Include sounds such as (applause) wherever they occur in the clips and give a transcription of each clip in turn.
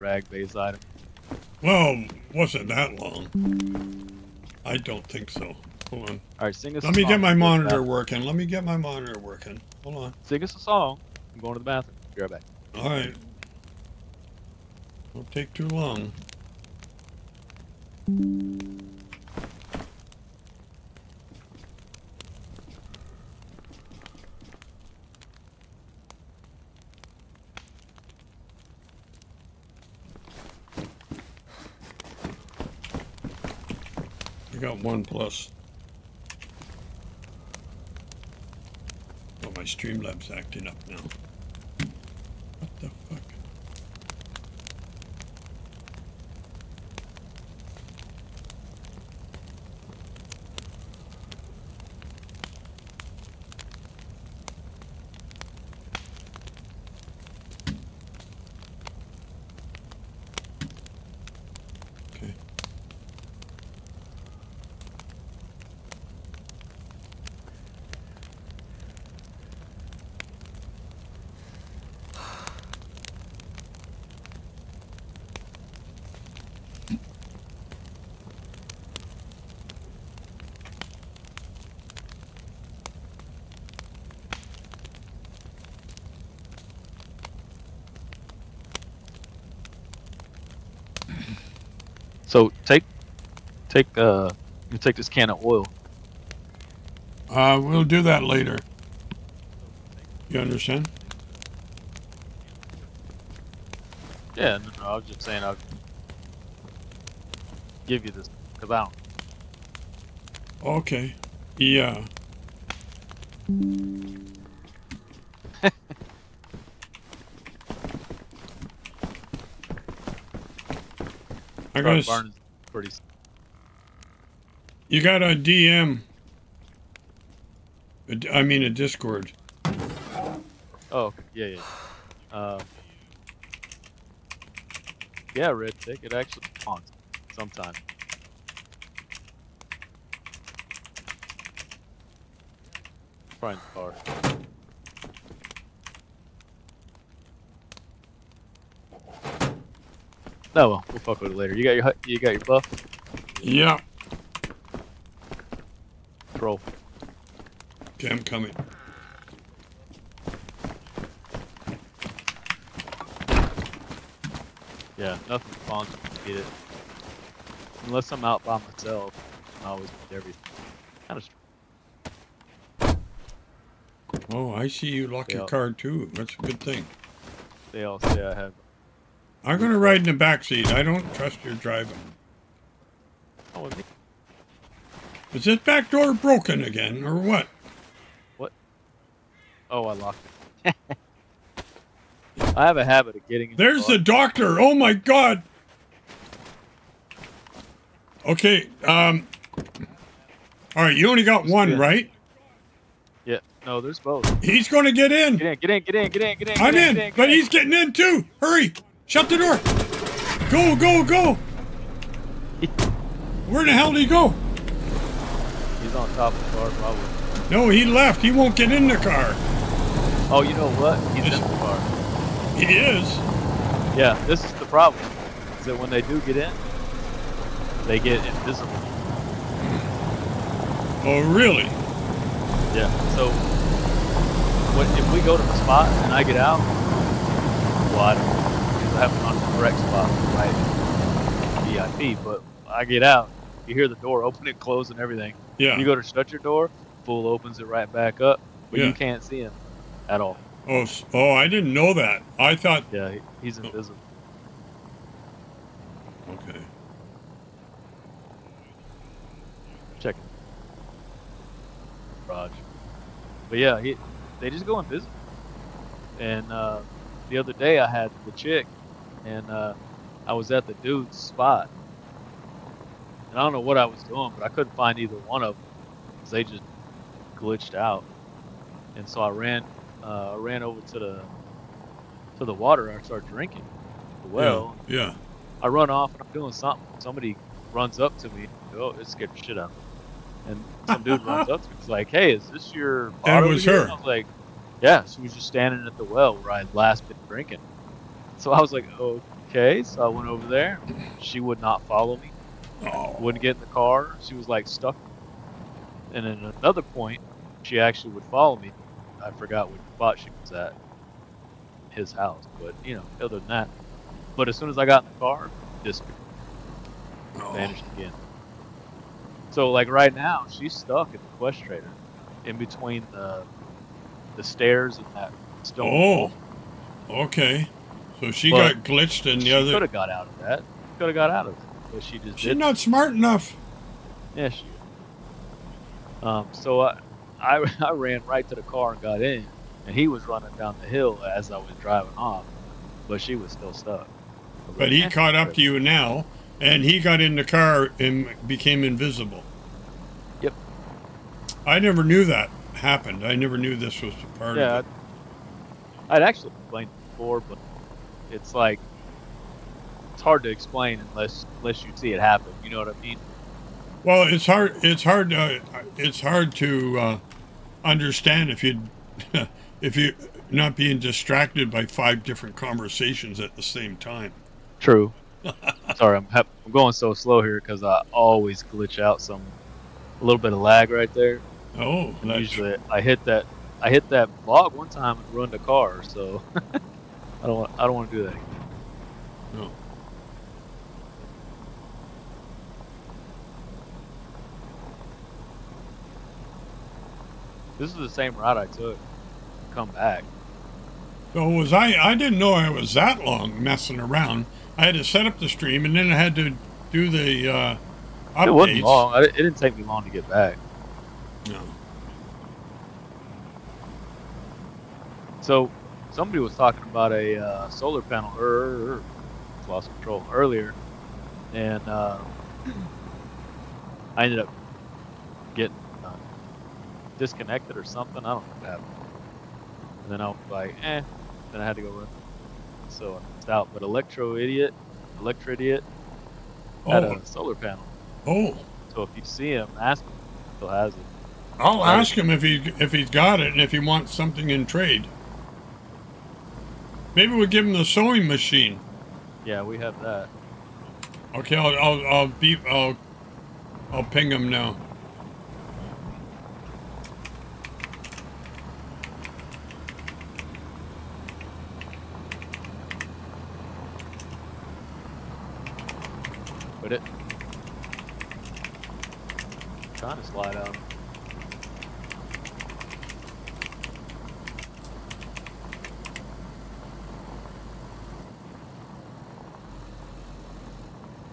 rag base item. Well, wasn't that long. I don't think so. Hold on. All right, sing us. A song. Let me get my Go to the monitor working. Let me get my monitor working. Hold on. Sing us a song. I'm going to the bathroom. Be right back. All right. Won't take too long. I got one plus. Oh, my Streamlabs acting up now. What the fuck? Okay. So take, take, uh, you take this can of oil. Uh, we'll do that later. You understand? Yeah, no, no, I was just saying I'll give you this because I don't. Okay. Yeah. (laughs) I got Burn a, is pretty. You got a DM. I mean a Discord. Oh, yeah, yeah. Um, yeah, Red-Tic. It actually spawns sometime. Probably car. No, well, we'll fuck with it later. You got your you got your buff Yeah. Troll. Okay, I'm coming. Yeah, nothing spawns when you get it. Unless I'm out by myself, I always get everything. Kind of Oh, I see you lock your Yeah. car too. That's a good thing. they all say I have. I'm gonna ride in the back seat. I don't trust your driving. Oh, and me- Is this back door broken again, or what? What? Oh, I locked it. (laughs) I have a habit of getting. In There's the the. doctor. Oh my god. Okay. Um. All right. You only got one, good. right? Yeah, no, there's both. He's going to get in. Get in, get in, get in, get in, get in. I'm get in, get but get he's getting in too. Hurry! Shut the door. Go, go, go. (laughs) Where the hell did he go? He's on top of the car, probably. No, he left. He won't get in the car. Oh, you know what? He's Just- in the car. He is. Yeah, this is the problem. Is that when they do get in, they get invisible. Oh, really? Yeah. So, what if we go to the spot and I get out? Well, I don't because I haven't gone to the correct spot, right? VIP, but I get out. You hear the door open and close and everything. Yeah. You go to shut your door, fool opens it right back up, but Yeah. you can't see him at all. Oh, oh, I didn't know that. I thought. Yeah, he, he's Oh. invisible. Okay. Check it. Raj. But yeah, he, they just go invisible. And uh, the other day I had the chick, and uh, I was at the dude's spot. And I don't know what I was doing, but I couldn't find either one of them because they just glitched out. And so I ran, uh, I ran over to the to the water and I started drinking. The well, Yeah. yeah. I run off and I'm doing something. Somebody runs up to me. Oh, it scared the shit out of me. And some dude runs up to me. He's like, "Hey, is this your?" It was here?" her. And I was like, "Yeah." She was just standing at the well where I'd last been drinking. So I was like, "Oh, Okay, so I went over there. She would not follow me. Oh. Wouldn't get in the car. She was like stuck. And then another point, she actually would follow me. I forgot which spot she was at. His house, but you know, other than that. But as soon as I got in the car, just Oh. vanished again. So like right now, she's stuck at the Quest Trader, in between the the stairs and that stone. Oh. wall. Okay. So she But got glitched in the she other. could have got out of that. Could have got out of it, she just She's didn't. smart enough. Yeah, she. Um, so I, I, (laughs) I ran right to the car and got in, and he was running down the hill as I was driving off, but she was still stuck. Was But like, he "Eh, caught up to you now, and he got in the car and became invisible. Yep. I never knew that happened. I never knew this was a part Yeah, of it. I'd, I'd actually explained it before, but it's like hard to explain unless unless you see it happen. You know what I mean? Well, it's hard. It's hard. Uh, it's hard to uh, understand if you (laughs) if you not being distracted by five different conversations at the same time. True. (laughs) Sorry, I'm I'm going so slow here because I always glitch out some a little bit of lag right there. Oh, usually I hit that I hit that log one time and ruined the car, so (laughs) I don't want I don't want to do that. Again. no. This is the same route I took. to Come back. So was I? I didn't know I was that long messing around. I had to set up the stream, and then I had to do the uh, updates. It wasn't long. I, it didn't take me long to get back. No. So somebody was talking about a uh, solar panel er, lost control earlier, and uh, (clears throat) I ended up getting disconnected or something. I don't know what happened. And then I was like, eh. Then I had to go run. So I missed out. But Electro Idiot, Electro Idiot had Oh, a solar panel. oh. So if you see him, ask him. if he Still has it. I'll Right. ask him if he if he's got it and if he wants something in trade. Maybe we'll give him the sewing machine. Yeah, we have that. Okay, I'll I'll I'll beep I'll I'll ping him now. Quit it. To slide out.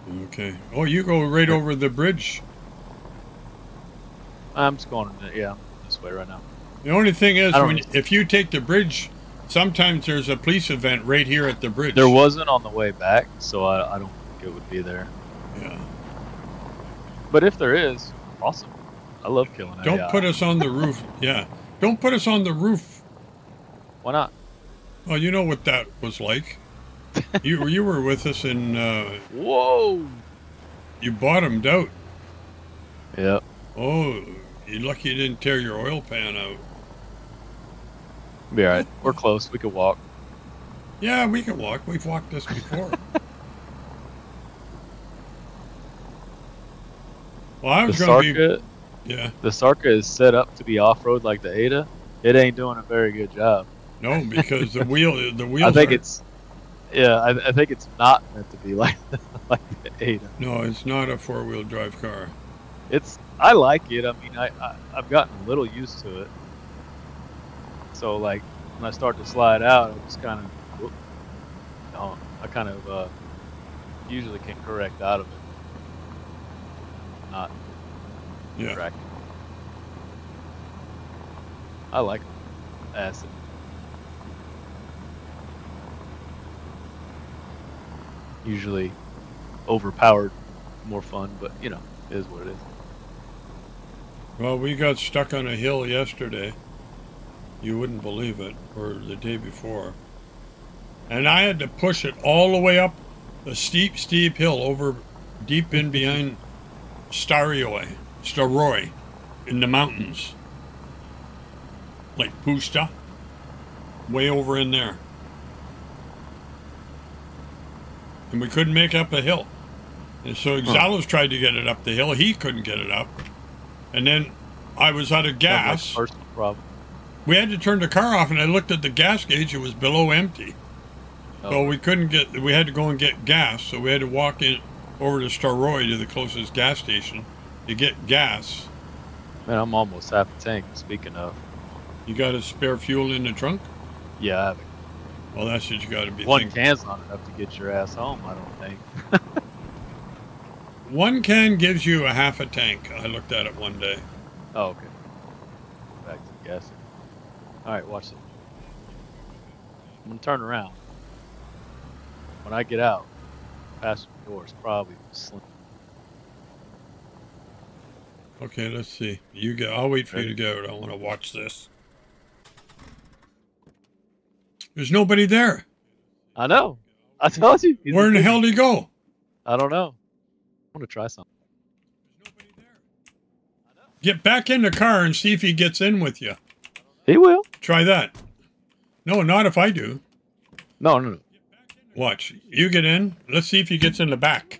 Um, okay. Oh, you go right over the bridge. I'm just going. Yeah, this way right now. The only thing is, when if you take the bridge, sometimes there's a police event right here at the bridge. There wasn't on the way back, so I, I don't think it would be there. Yeah. But if there is, awesome. I love killing Don't AI. put us on the roof. (laughs) Yeah. Don't put us on the roof. Why not? Well, you know what that was like. (laughs) you you were with us in. uh, Whoa. you bottomed out. Yep. Oh, you're lucky you didn't tear your oil pan out. Be all right. We're close. We could walk. Yeah, we can walk. We've walked this before. (laughs) well, I was going to be. Yeah. the Sarka is set up to be off-road like the Ada. It ain't doing a very good job. No, because the wheel the (laughs) wheels. I think are- it's. Yeah, I, I think it's not meant to be (laughs) like like the Ada. No, it's not a four wheel drive car. It's. I like it. I mean, I, I I've gotten a little used to it. So like when I start to slide out, I just kind of. Whoop, no, I kind of uh, usually can correct out of it. Not Yeah. tracking. I like acid. Usually overpowered, more fun, but you know, it is what it is. Well, we got stuck on a hill yesterday. You wouldn't believe it, or the day before. And I had to push it all the way up a steep, steep hill over deep in behind Staroye, Staroye, in the mountains. Like Pusta, way over in there. and we couldn't make up the hill. And so Exalos tried to get it up the hill. He couldn't get it up. And then I was out of gas. a personal problem. We had to turn the car off, and I looked at the gas gauge. It was below empty. So Oh. we couldn't get. We had to go and get gas. So we had to walk in over to Staroye to the closest gas station to get gas. Man, I'm almost half a tank. Speaking of, You got a spare fuel in the trunk? yeah, I have Well, that's what you got to be one thinking. can's not enough to get your ass home. I don't think. (laughs) One can gives you a half a tank. I looked at it one day. Oh, okay. Back to the gas. All right, watch this. I'm gonna turn around. When I get out, passenger door is probably slim. Okay, let's see. You go. I'll wait for you to go. I want to watch this. There's nobody there. I know. I told you. he's Where in the hell did he go? I don't know. I'm gonna try something. Get back in the car and see if he gets in with you. He will. Try that. No, not if I do. No, no, no. Watch. You get in. Let's see if he gets in the back.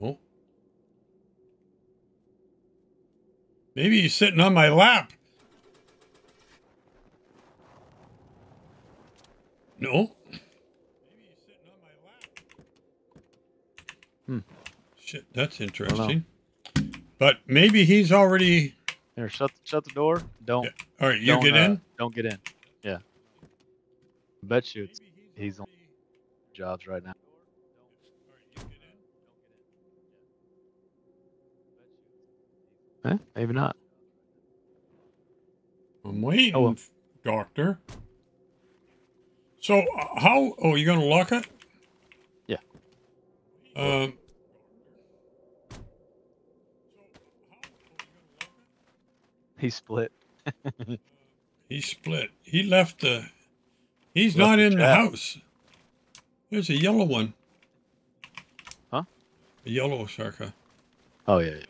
Oh. Maybe he's sitting on my lap. No. Hmm. Shit, that's interesting. But maybe he's already. Here, shut shut the door. Don't. Yeah. All right, you don't, get uh, in. Don't get in. Yeah. I bet you it's, he's on jobs right now. Eh, maybe not. I'm waiting, Oh, well. doctor. So uh, how? Oh, you gonna lock it? Yeah. Um. He split. (laughs) He split. He left the. He's Left not in the trap. house. There's a yellow one. Huh? A yellow Sarka. Oh yeah, yeah.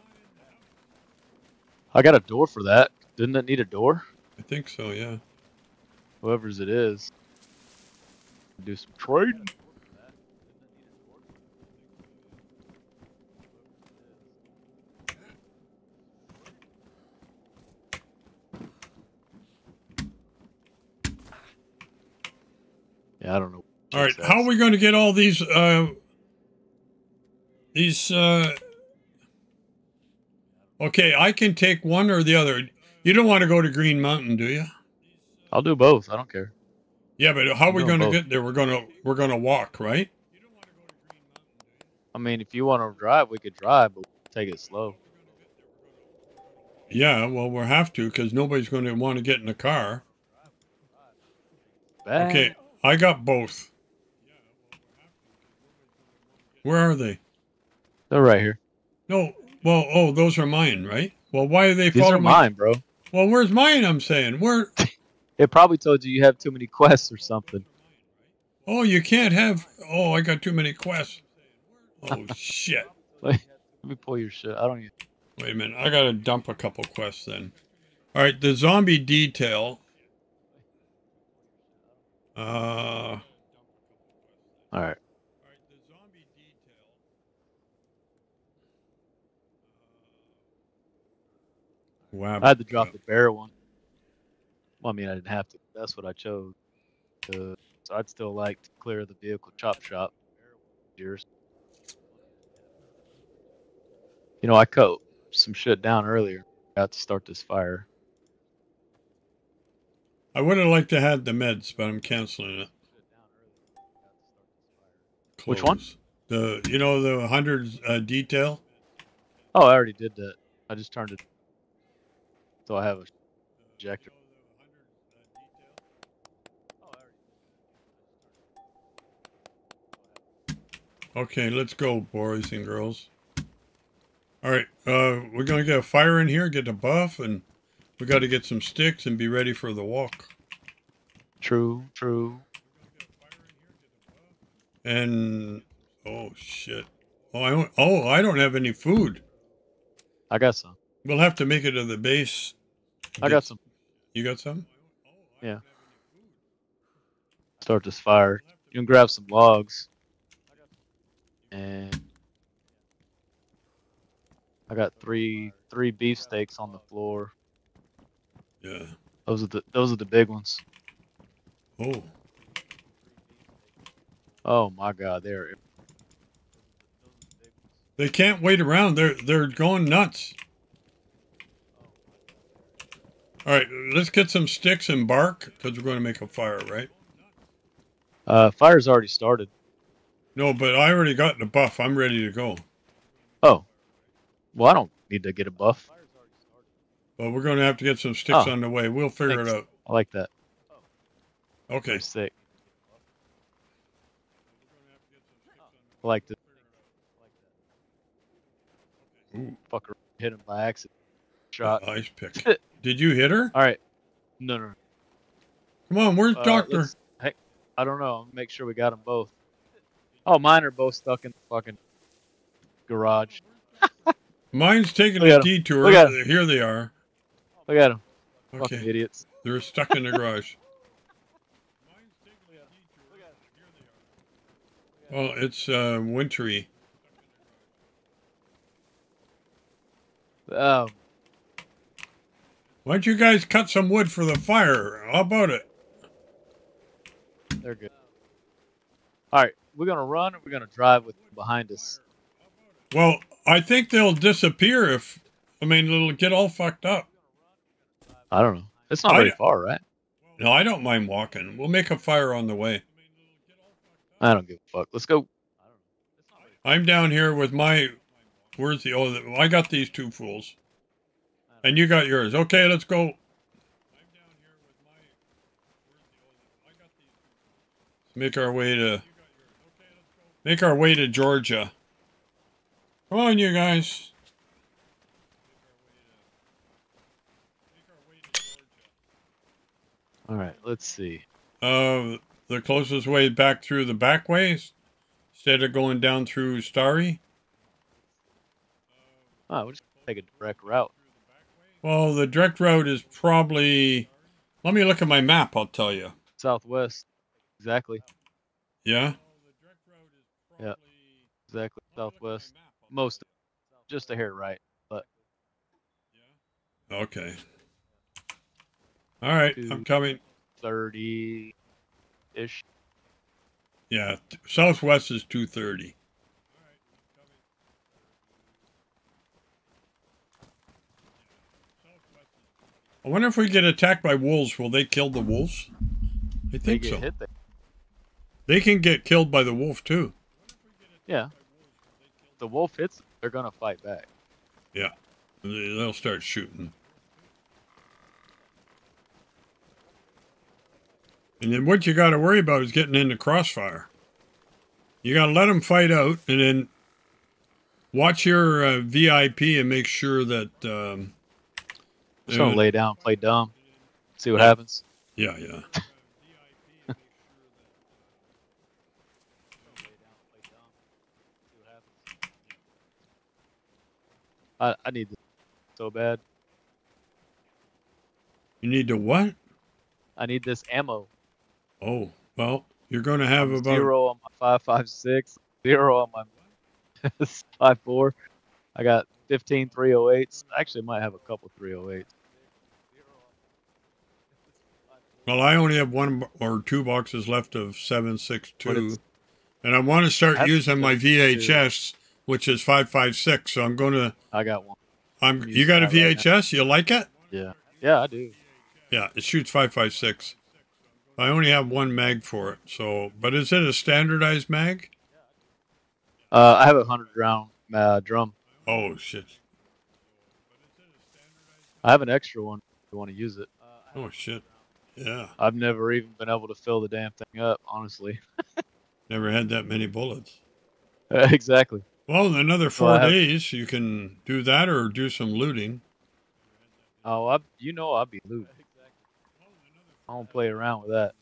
I got a door for that. Didn't it need a door? I think so. Yeah. Whoever's it is. Do some trading. Yeah, I don't know. All right. How are we going to get all these? Uh, these. Uh, okay, I can take one or the other. You don't want to go to Green Mountain, do you? I'll do both. I don't care. Yeah, but how are we going to get there? We're going to we're going to walk, right? I mean, if you want to drive, we could drive, but take it slow. Yeah, well, we'll have to because nobody's going to want to get in the car. Bad. Okay, I got both. Where are they? They're right here. No, well, oh, those are mine, right? Well, why are they These following are mine, bro. Well, where's mine? I'm saying where? (laughs) It probably told you you have too many quests or something. Oh, you can't have. Oh, I got too many quests. Oh (laughs) shit! Let me pull your shit. I don't even. Wait a minute, I gotta dump a couple quests then. All right, the zombie detail. Uh, All right. Wow. I had to drop the bear one. Well, I mean, I didn't have to. That's what I chose. Uh, so I'd still like to clear the vehicle chop shop. You know, I cut some shit down earlier. Got to start this fire. I would have liked to have the meds, but I'm canceling it. Which one? The you know the hundreds uh, detail. Oh, I already did that. I just turned it. So I have a ejector. Okay, let's go, boys and girls. All right, uh, we're gonna get a fire in here, get a buff, and we got to get some sticks and be ready for the walk. True, true. And oh shit! Oh, I don't, oh I don't have any food. I got some. We'll have to make it to the base. I got some. You got some? Yeah. Start this fire. You can grab some logs. And I got three three beefsteaks on the floor. Yeah. Those are the those are the big ones. Oh, Oh my god, they're they can't wait around. They're they're going nuts. All right, let's get some sticks and bark because we're going to make a fire, right? uh fire's already started. No, but I already got the buff. I'm ready to go. Oh. Well I don't need to get a buff. But we're going to have to get some sticks Oh, on the way. We'll figure thanks. it out. I like that. Okay. Sick. I like to Ooh, fuck around, hit him by accident. Shot. ice pick. (laughs) Did you hit her? Alright. No no no. Come on, where's Uh, Doctor? Hey, I don't know. Make sure we got them both. Oh, mine are both stuck in the fucking garage. (laughs) Mine's taking Look a detour. Look at 'em. Here they are. Look at them, fucking idiots. they're stuck in the garage. (laughs) Well, it's uh, wintry. Um, Why don't you guys cut some wood for the fire? How about it? they're good. All right, we're gonna run. or We're gonna drive with behind us. Well, I think they'll disappear if. I mean, it'll get all fucked up. I don't know. It's not I- very far, right? No, I don't mind walking. We'll make a fire on the way. I don't give a fuck. Let's go. I'm down here with my. Where's the? Oh, I got these two fools, and you got yours. Okay, let's go. Make our way to. Make our way to Georgia. Come on, you guys. All right, let's see. Uh, the closest way back through the back ways, instead of going down through Starry. Oh, we'll just take a direct route. Well, the direct road is probably. Let me look at my map. I'll tell you. Southwest. Exactly. Yeah. Yeah. Exactly. Southwest. Most. Just a hair right. But. Yeah. Okay. All right, I'm coming. 30 ish. Yeah, southwest is two thirty. I wonder if we get attacked by wolves. Will they kill the wolves? I think get so. hit there. They can get killed by the wolf too. Yeah. The wolf hits, they're gonna fight back. Yeah. They'll start shooting. And then what you got to worry about is getting into crossfire. You got to let them fight out, and then watch your uh, VIP and make sure that. Um, Just gonna lay down, play dumb, see what Yeah. happens. yeah, yeah. (laughs) I, I need this so bad. You need to what? I need this ammo. Oh, well, you're going to have about. zero on my five five six, zero on my (laughs) five four. I got 15 308s. Actually, might have a couple 308s. Well, I only have one or two boxes left of seven six But two, it's- and I want to start using my. VHS, which is five five six. So I'm going to. I got one. I'm. You got a that right VHS? You like it? Yeah, yeah, I do. Yeah, it shoots five five six. I only have one mag for it. So, but is it a standardized mag? Uh, I have a hundred round uh, drum. Oh shit! I have an extra one. If you want to use it? Oh shit! Yeah, I've never even been able to fill the damn thing up. Honestly. (laughs) never had that many bullets. exactly. Well, in another four have- days, you can do that or do some looting. Oh, I, you know I'll be looting. I don't play around with that.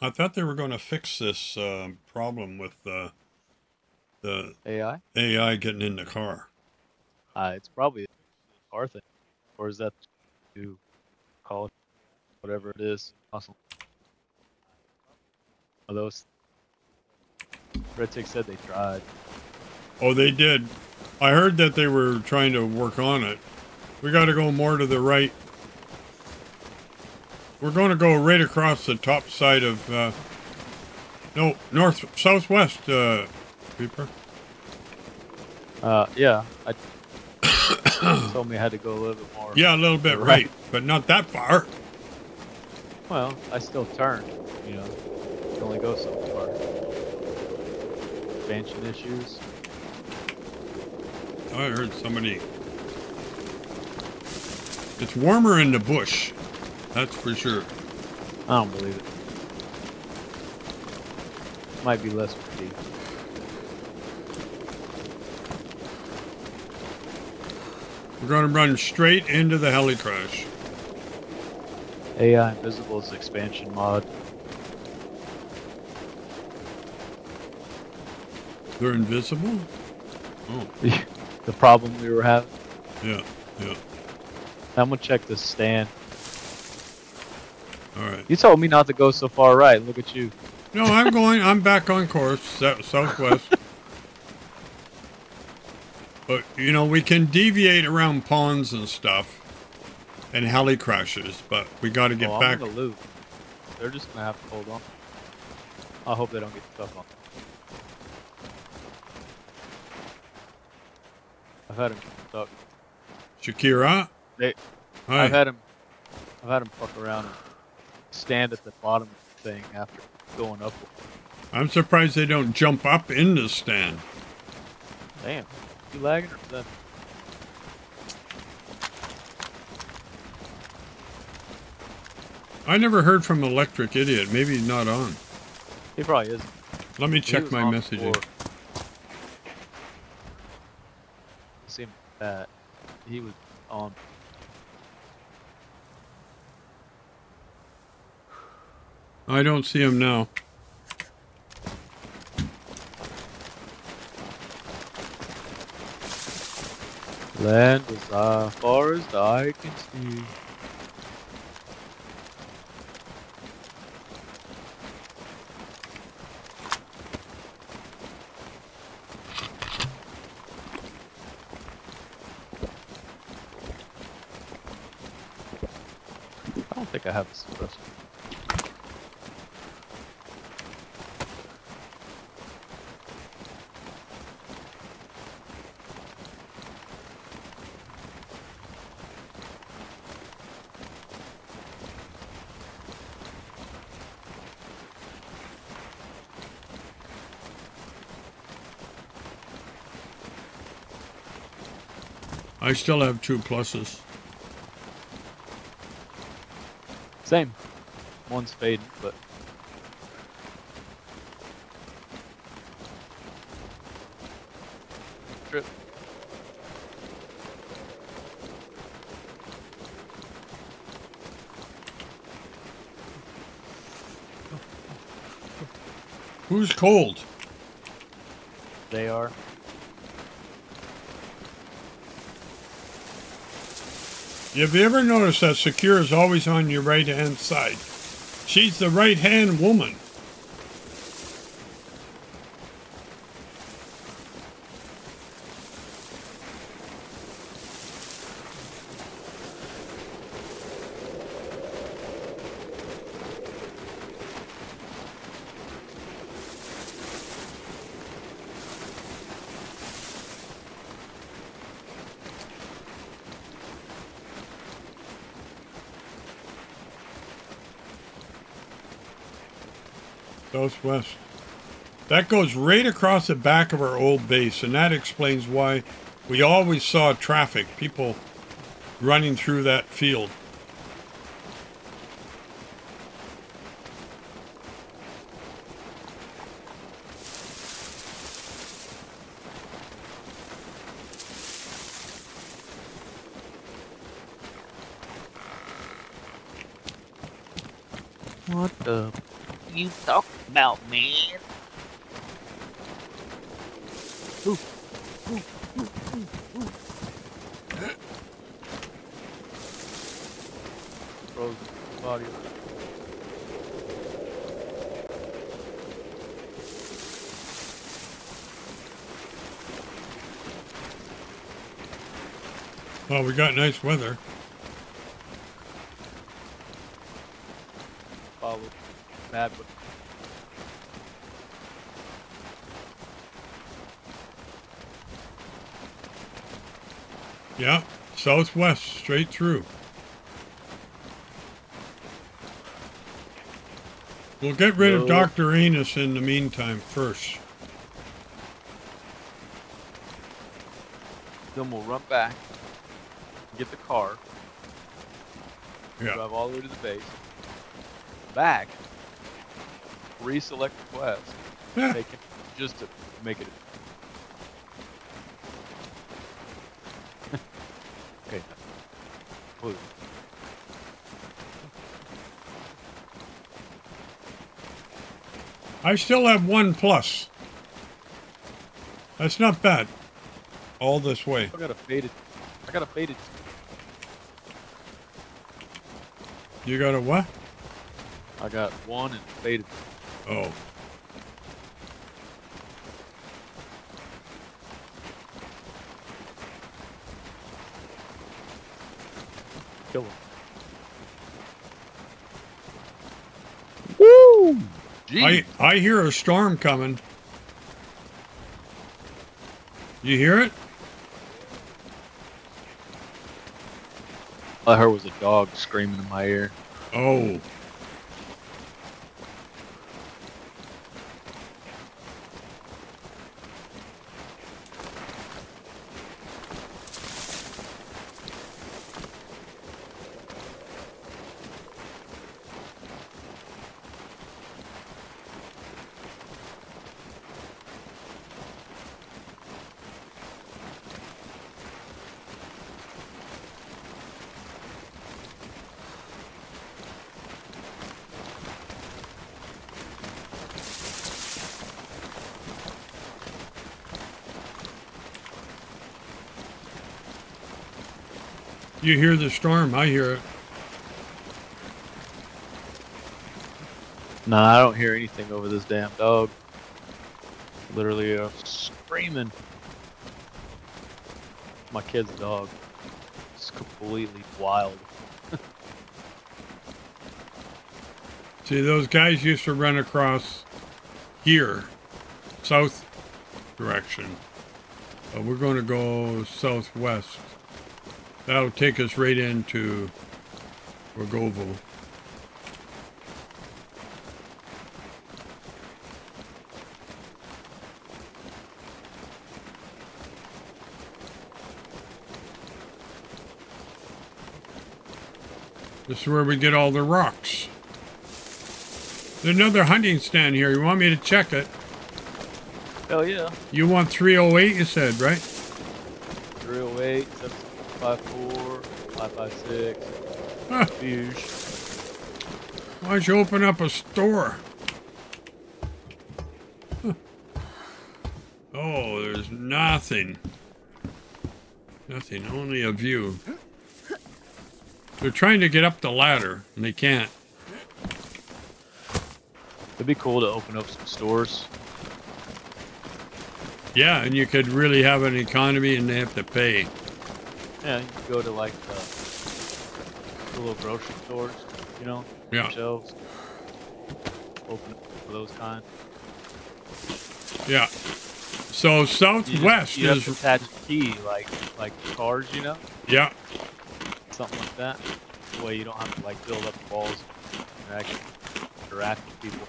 I thought they were going to fix this uh, problem with uh, the AI? AI getting in the car. Uh, it's probably a car thing. Or is that to call it whatever it is? Awesome. Are those Red-Tic said they tried. Oh, they did. I heard that they were trying to work on it. We got to go more to the right. We're going to go right across the top side of, uh, no, north, southwest, uh, Reaper. Uh, yeah. I told me I had to go a little bit more. Yeah, a little bit right, but not that far. Well, I still turn, you know. You can only go so far. Expansion issues. Oh, I heard somebody. It's warmer in the bush. That's for sure. I don't believe it. Might be less fatigue. We're going to run straight into the heli crash. AI Invisible's expansion mod. They're invisible? Oh, (laughs) the problem we were having. yeah, yeah. I'm gonna check this stand. All right. You told me not to go so far right. Look at you. No, I'm going. I'm back on course, southwest. (laughs) but you know, we can deviate around ponds and stuff, and heli crashes. But we got to get oh, back. I'm gonna loop. They're just gonna have to hold on. I hope they don't get stuck on. I've had him stuck. Shakira. They- Hi. I've had him. I've had him fuck around and stand at the bottom of the thing after going up. I'm surprised they don't jump up in the stand. Damn, you lagging or? I never heard from Electric Idiot. Maybe he's not on. He probably is. Let me check my messaging. before. Seemed that he was on. I don't see him now. Land as uh, far as I can see. I don't think I have a suppressor. I still have two pluses. Same. One's fading, but trip. Who's cold? They are. Have you ever noticed that Secure is always on your right hand side? She's the right hand woman. Southwest. That goes right across the back of our old base, and that explains why we always saw traffic, people running through that field. What the you talk about, man? Frozen audio. Well, we got nice weather. Follow. Mad. but- Yeah, southwest, straight through. We'll get rid of Dr. Enos in the meantime first. Then we'll run back. Get the car. Yeah. Drive all the way to the base. Back. Reselect the quest. Yeah. Take it just to make it. okay. Blue. I still have one plus. That's not bad. All this way. I got a faded. I got a faded. You got a what? I got one and faded. Oh. Kill him. I I hear a storm coming. You hear it? All I heard was a dog screaming in my ear. Oh. You hear the storm? I hear it. Nah, I don't hear anything over this damn dog. Literally uh, screaming. My kid's dog. It's completely wild. (laughs) See, those guys used to run across here, south direction. But we're going to go southwest. That'll take us right into Rogovo. This is where we get all the rocks. There's another hunting stand here. You want me to check it? Hell yeah. You want 308, you said, right? 308, 754, 556, Huh. Fuge. Why'd you open up a store? Huh. Oh, there's nothing. Nothing, only a view. They're trying to get up the ladder, and they can't. It'd be cool to open up some stores. Yeah, and you could really have an economy and they have to pay. Yeah, you could go to like the little grocery stores, you know, Yeah. shelves. Open for those kind. Yeah. So You, southwest you have is to attach a key, like like cars, you know, yeah. something like that. That way you don't have to like build up walls and actually interact with people.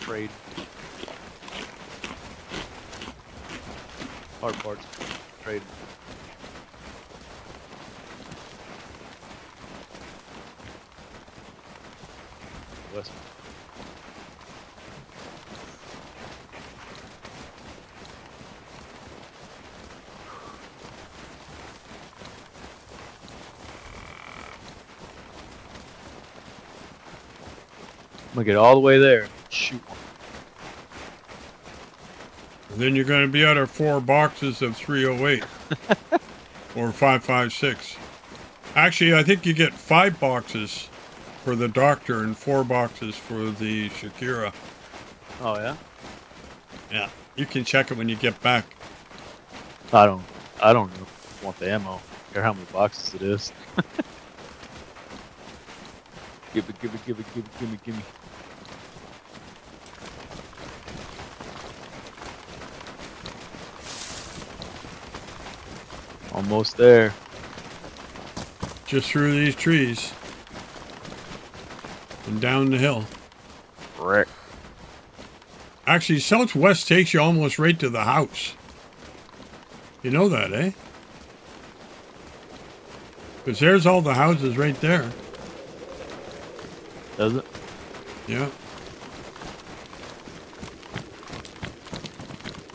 Trade. Hard parts. Trade. West. I'm gonna get all the way there. Shoot. Then you're going to be out of four boxes of 308 (laughs) or 556. Actually, I think you get five boxes for the doctor and four boxes for the Shakira. Oh yeah. Yeah, you can check it when you get back. I don't. I don't want the ammo. I don't care how many boxes it is. (laughs) give it, give it, give it, give it, give me, give me. Almost there. Just through these trees and down the hill. Frick. Actually, Southwest takes you almost right to the house. You know that, eh? Because there's all the houses right there. Does it? Yeah.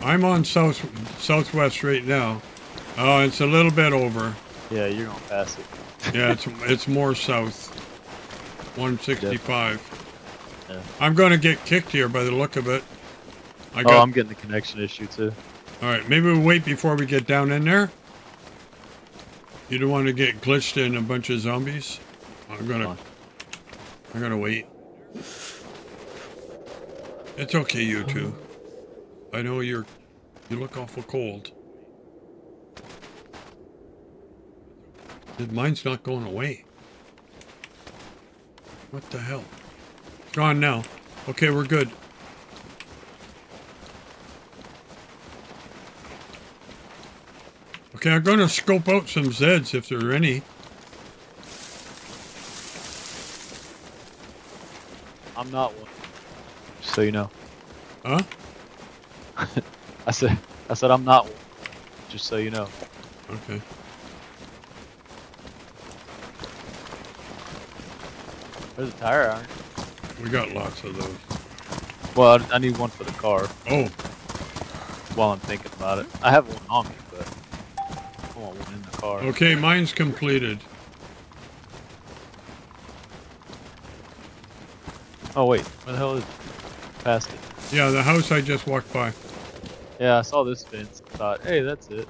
I'm on south southwest right now. Oh, it's a little bit over. Yeah, you're gonna pass it. Yeah, it's it's more south. 165. Yeah. I'm going to get kicked here by the look of it. I Oh, got. I'm getting the connection issue too. All right, maybe we'll wait before we get down in there. You don't want to get glitched in a bunch of zombies. I'm gonna. I'm gonna wait. It's okay, you two. I know you're. You look awful cold. Mine's not going away. What the hell? It's gone now. Okay, we're good. Okay, I'm going to scope out some Zeds if there are any. I'm not one. Just so you know. Huh? (laughs) I said. I said I'm not one. Just so you know. Okay. There's a tire iron. We got lots of those. Well, I, I need one for the car Oh, while I'm thinking about it. I have one on me, but I want one in the car. okay, mine's completed. Oh wait, where the hell is it? Past it. Yeah, the house I just walked by. Yeah, I saw this fence. and Thought, hey, that's it.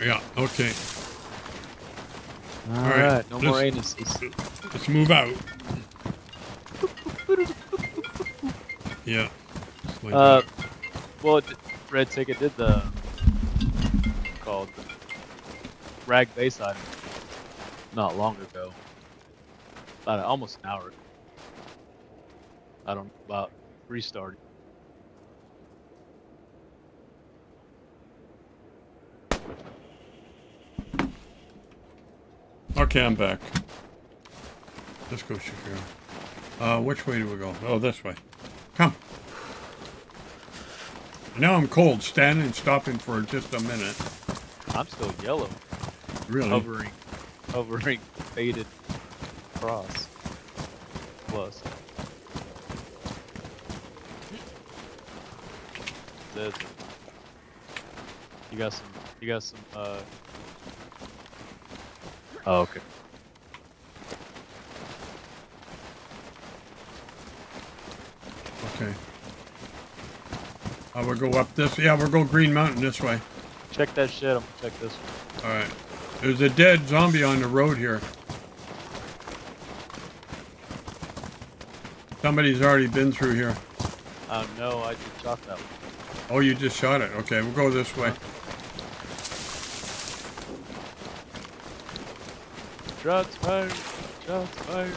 Yeah, okay. All right, right, no more anuses. Let's move out. Yeah. Like Uh, that. well, Red Ticket did the called Rag Bayside not long ago. About almost an hour. ago. I don't about restarted. Okay, I'm back. Let's go, Shakira. Uh, which way do we go? Oh, this way. Come. Now I'm cold, standing and stopping for just a minute. I'm still yellow, Really? hovering, hovering, faded cross. Plus. Says it. You got some. You got some. Uh. Oh, okay. Okay. I will go up this. Yeah, we'll go Green Mountain this way. Check that shit. I'm gonna check this. All right. There's a dead zombie on the road here. Somebody's already been through here. Oh no, I just shot that one. Oh, you just shot it. Okay, we'll go this way. Uh-huh. Shots fired. Shots fired.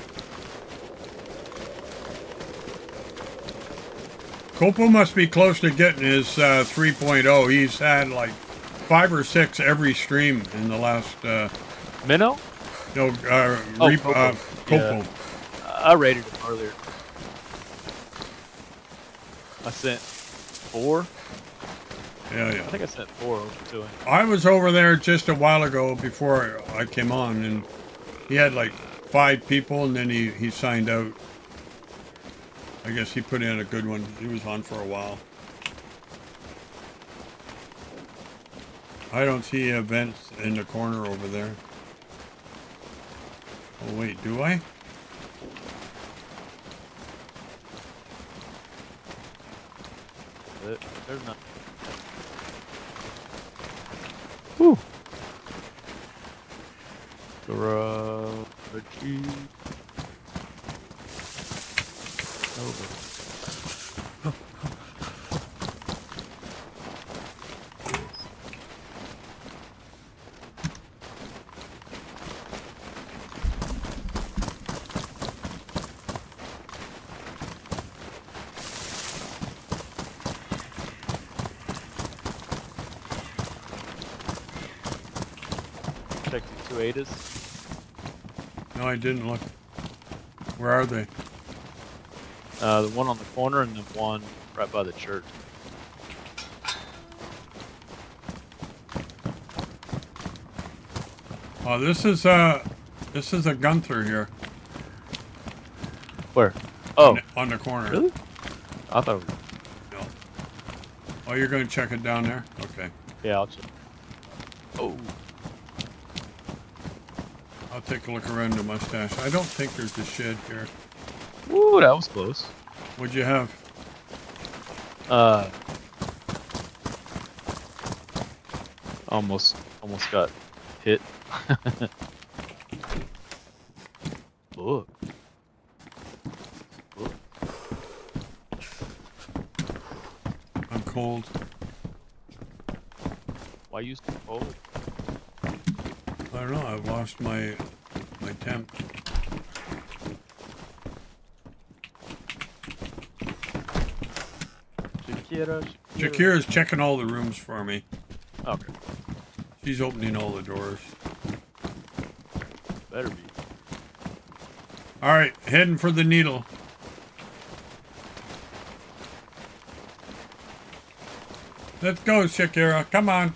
Copo must be close to getting his uh, 3.0. He's had like five or six every stream in the last. Uh, Minnow? no, uh, Oh, Copo. uh, Copo. I rated him earlier. I sent four. Yeah, yeah. I think I sent four over to him. I was over there just a while ago before I came on, and he had like five people, and then he, he signed out. I guess he put in a good one. He was on for a while. I don't see events in the corner over there. Oh wait, do I? There's not. Whew. Garage. Over. Check these two Adas. No, I didn't look. Where are they? Uh, the one on the corner and the one right by the church. Oh, this is a this is a Gunther here Where? Oh, on, the, on the corner. really? I thought. It was, No. Oh, you're going to check it down there? Okay. yeah, I'll check. Oh, I'll take a look around the mustache. I don't think there's a shed here. ooh, that was close. What'd you have? Uh, almost, almost got hit. (laughs) Look. Look. I'm cold. Why you so cold? I don't know. I've lost my my temp. Shakira. Checking all the rooms for me. Okay, She's opening all the doors. better be. All right, heading for the needle. Let's go, Shakira. Come on.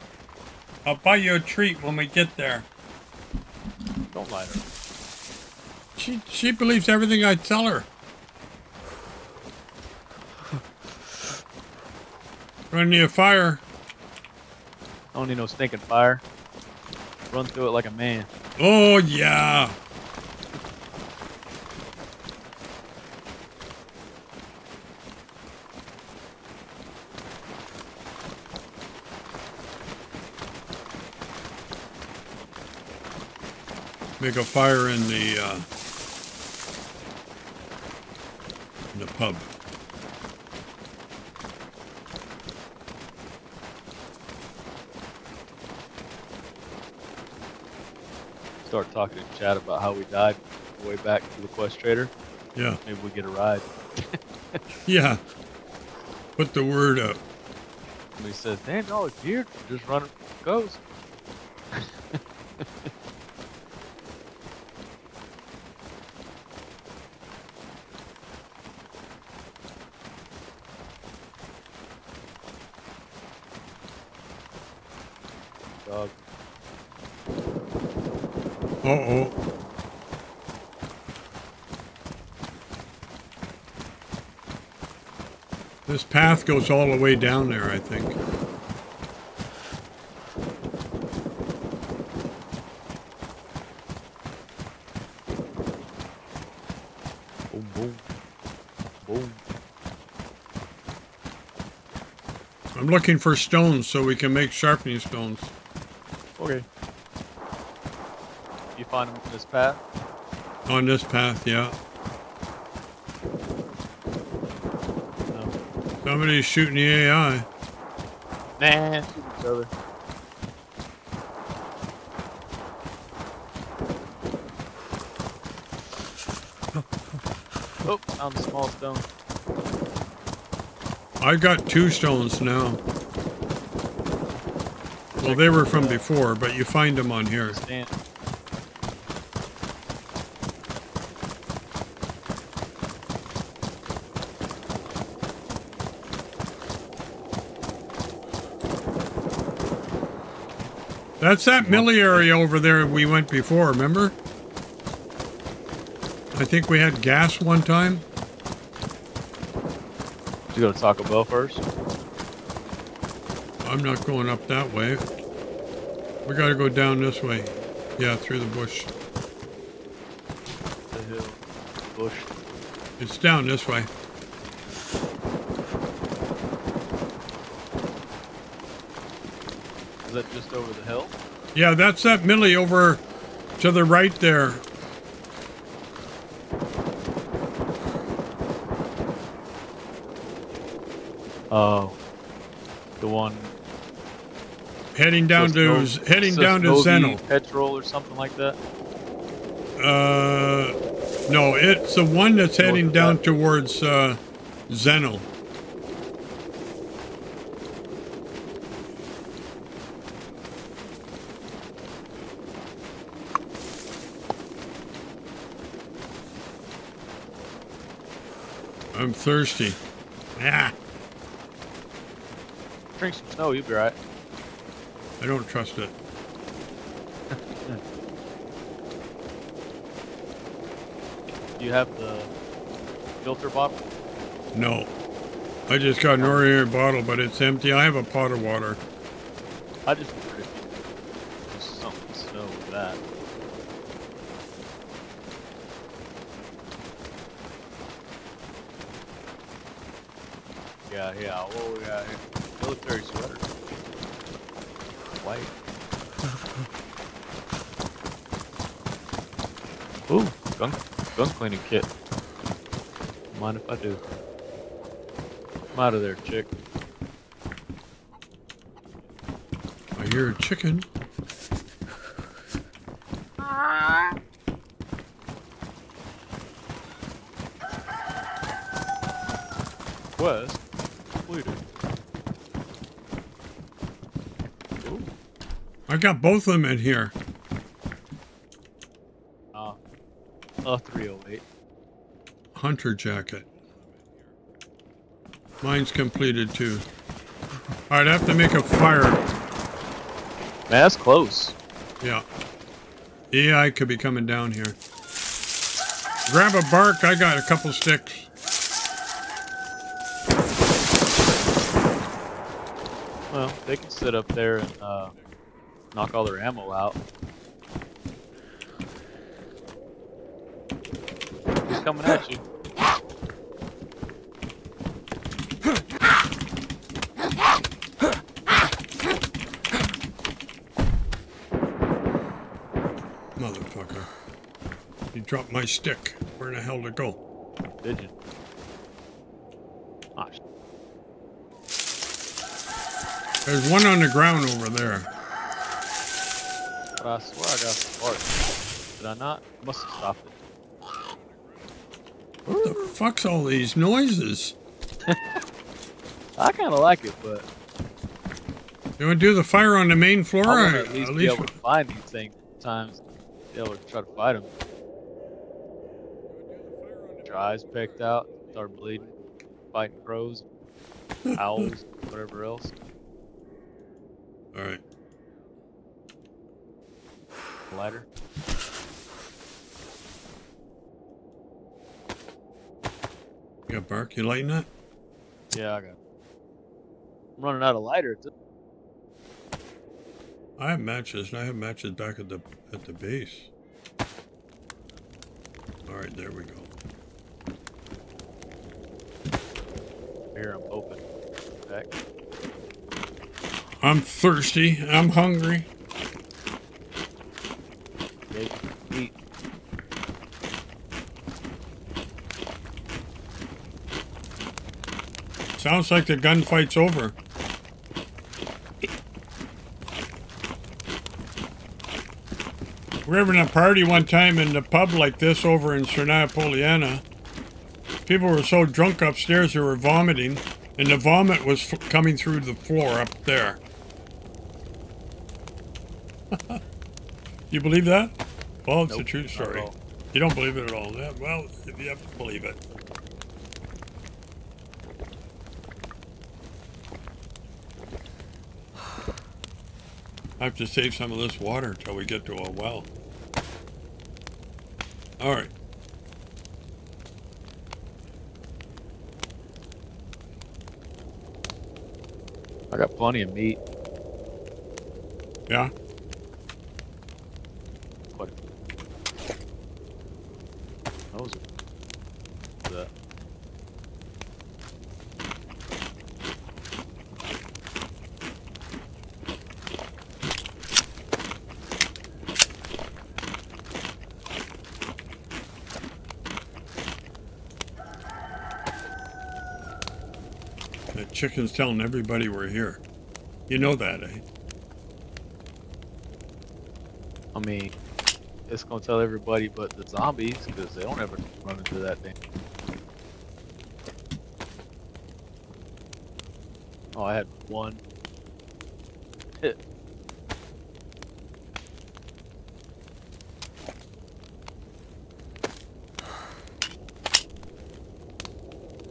I'll buy you a treat when we get there. Don't lie to her. She she believes everything I tell her. Run a fire. I don't need no stinking fire. Run through it like a man. Oh yeah. Make a fire in the uh, in the pub. Start talking in chat about how we died way back to the Quest Trader. Yeah, Maybe we get a ride. (laughs) yeah. Put the word up. Somebody says, "Damn, y'all are geared for just running from ghosts." Dog. Uh oh. This path goes all the way down there, I think. Boom, boom, boom. I'm looking for stones so we can make sharpening stones. Okay. You find them in this path? On this path, yeah. Somebody's shooting the AI. Nah, shoot each other. Oh, found a small stone. I got two stones now. Well, they were from before, but you find them on here. Stand. That's that Millie area over there we went before, remember? I think we had gas one time. You go to Taco Bell first? I'm not going up that way. We gotta go down this way. Yeah, through the bush. The hill. Bush. It's down this way. That just over the hill? Yeah, that's that Millie over to the right there. Oh, the one Heading down to heading down to Zeno. Petrol or something like that. Uh, no, it's the one that's heading down towards uh, Zeno. Thirsty. Ah, Drink some snow, you'll be right. I don't trust it. Do (laughs) you have the filter bottle? No. I just got an ordinary bottle, but it's empty. I have a pot of water. I just wondered if there's something snow with that. Yeah, yeah. What we got here? Military sweater. White. Ooh, gun, gun cleaning kit. Mind if I do? I'm out of there, chick. I hear a chicken. Quest completed. Ooh. I got both of them in here. Ah. Uh, 308. Hunter jacket. Mine's completed too. Alright, I'd have to make a fire. Man, that's close. Yeah. AI could be coming down here. Grab a bark. I got a couple sticks. Well, they can sit up there and uh, knock all their ammo out. He's coming at you. Motherfucker. He dropped my stick. Where the hell to go? Did you? Ah, There's one on the ground over there. but I swear I got parts. Did I not? Must have stopped it. What the fuck's all these noises? (laughs) I kind of like it, but You want to do the fire on the main floor? I or to at least be able to find these things sometimes. Be able to try to fight them. Your eyes picked out, start bleeding, fighting crows, (laughs) owls, whatever else. All right. Lighter. You got bark? You lighting that? Yeah, I got. It. I'm running out of lighter. I have matches, and I have matches back at the at the base. All right, there we go. Here, I'm open. Back. I'm thirsty. I'm hungry. Yeah, eat. Sounds like the gunfight's over. We were having a party one time in the pub like this over in Chernaya Polyana. People were so drunk upstairs they were vomiting, and the vomit was f- coming through the floor up there. (laughs) you believe that? Well, it's a true story. You don't believe it at all? Yeah, well, if you have to believe it. I have to save some of this water until we get to a well. All right. I got plenty of meat. Yeah. Chicken's telling everybody we're here. You know that, eh? I mean, it's gonna tell everybody but the zombies because they don't ever run into that thing. Oh, I had one hit.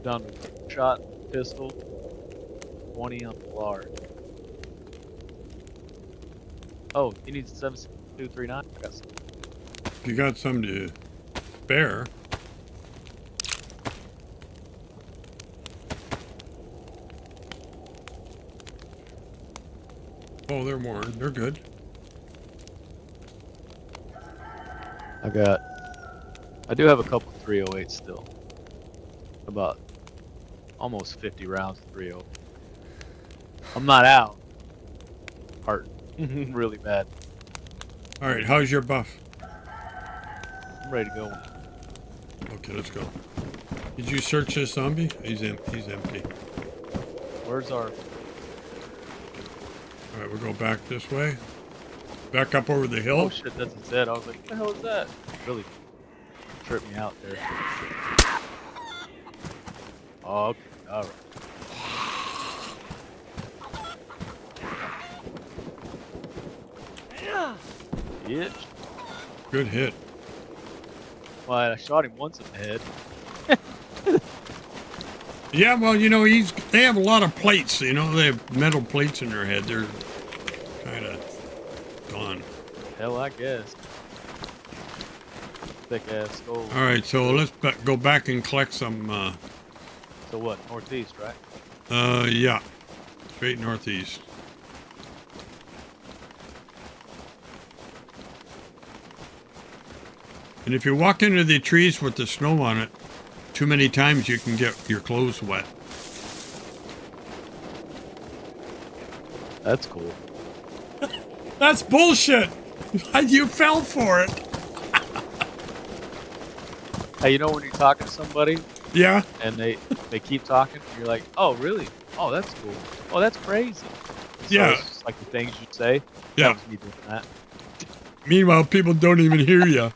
Down shot, pistol, 20 on the large. Oh, you need 7239. I got some. You got some to spare. Oh, they're worn. They're good. I got. I do have a couple 308 still. About almost 50 rounds of 30. I'm not out. Heart mm-hmm. really bad. All right, how's your buff? I'm ready to go. Okay, let's go. Did you search this zombie? He's em- he's empty. Where's our? All right, we'll go back this way. Back up over the hill. Oh shit, that's its head. I was like, what the hell is that? Really tripped me out there. Oh, okay, all Bitch. Good hit. Well, I shot him once in the head. (laughs) Yeah, well, you know, he's they have a lot of plates. You know, they have metal plates in their head. They're kind of gone. Hell, I guess. Thick ass skull. All right, so let's go back and collect some. Uh, So what? Northeast, right? uh, yeah, straight northeast. And if you walk into the trees with the snow on it, too many times you can get your clothes wet. That's cool. (laughs) That's bullshit. (laughs) you fell for it. (laughs) Hey, you know when you're talking to somebody Yeah. and they they keep talking, and you're like, oh really? Oh that's cool. Oh that's crazy. So Yeah. like the things you say. Yeah. Me. Meanwhile, people don't even hear you.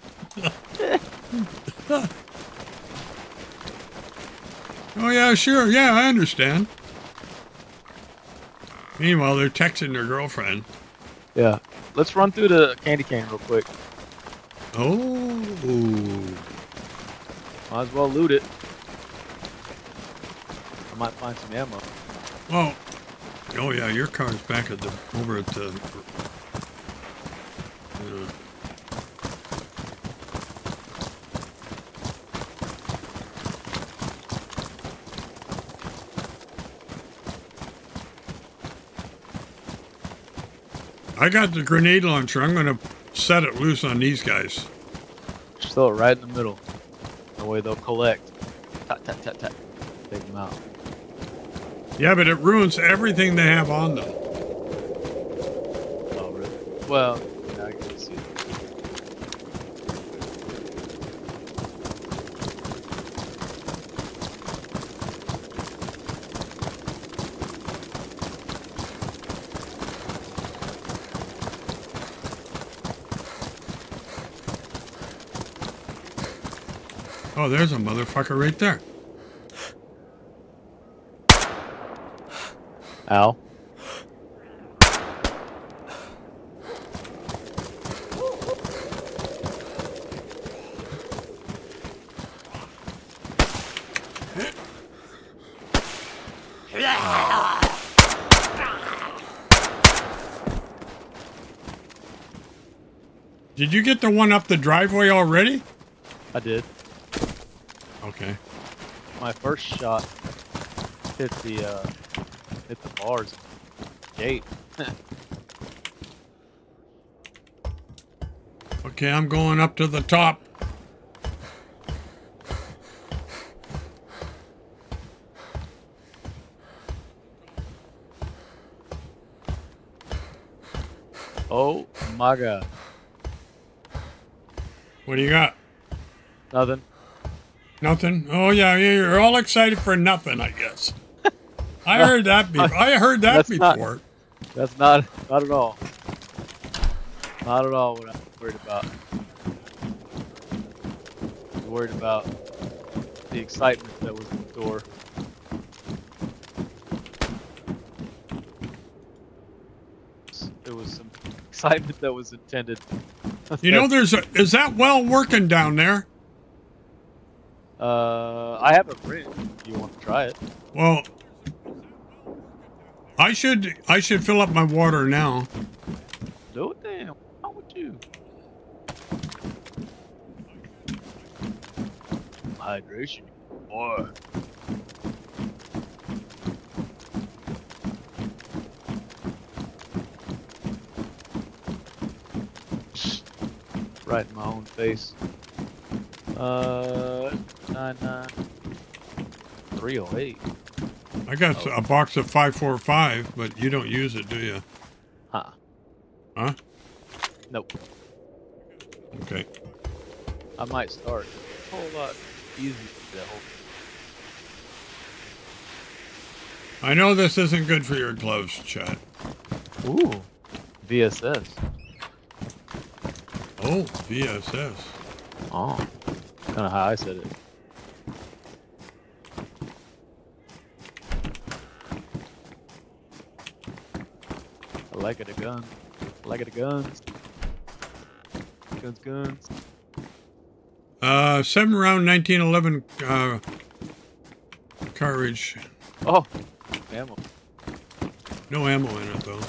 Oh yeah, sure. Yeah, I understand. Meanwhile, they're texting their girlfriend. Yeah. Let's run through the candy cane real quick. Oh. Might as well loot it. I might find some ammo. Oh. Oh yeah, your car's back at the over at the. I got the grenade launcher. I'm gonna set it loose on these guys. Just throw it right in the middle. That way they'll collect. Tap tap tap tap. Take them out. Yeah, but it ruins everything they have on them. Oh really? Well, yeah, I can see. Oh, there's a motherfucker right there. Ow. Did you get the one up the driveway already? I did. Okay. My first shot hit the uh, hit the bars gate. (laughs) Okay, I'm going up to the top. oh my god. What do you got? Nothing. Nothing? Oh, yeah, you're all excited for nothing, I guess. I heard that before. I heard that That's not- before. That's not not at all. Not at all what I'm worried about. I'm worried about the excitement that was in the door. It was some (laughs) excitement that was intended. You know, (laughs) there's a. Is that well working down there? Uh, I have a fridge. If you want to try it? Well, I should. I should fill up my water now. No damn. Why would you? Hydration, boy. Right in my own face. Uh, nine nine uh, three oh eight. I got oh. a box of five four five, but you don't use it, do you? Huh? Huh? Nope. Okay. I might start. A whole lot easier to that whole I know this isn't good for your gloves, Chet. Ooh. VSS. Oh, VSS. Oh. Kind of how I said it. Like it a gun. Like it a guns. Guns, guns. Uh, seven round 1911 uh, cartridge. Oh, ammo. No ammo in it though.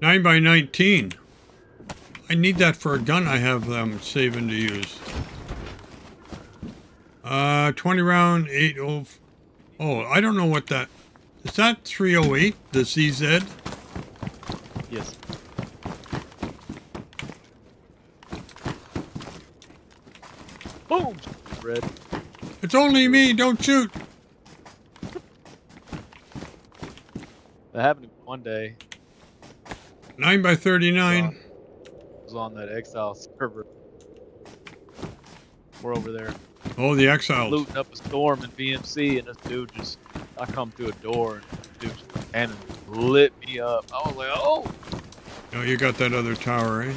Nine by nineteen. I need that for a gun I have them saving to use. Uh, twenty round eight oh. Oh, I don't know what that. Is that three oh eight? The CZ? Yes. Boom! Red. It's only me. Don't shoot. That happened one day. Nine by thirty-nine. I was on that Exile server. We're over there Oh, the exiles. looting up a storm in BMC, and this dude just, I come through a door, and this dude just and lit me up. I was like, oh! Oh, you got that other tower, eh?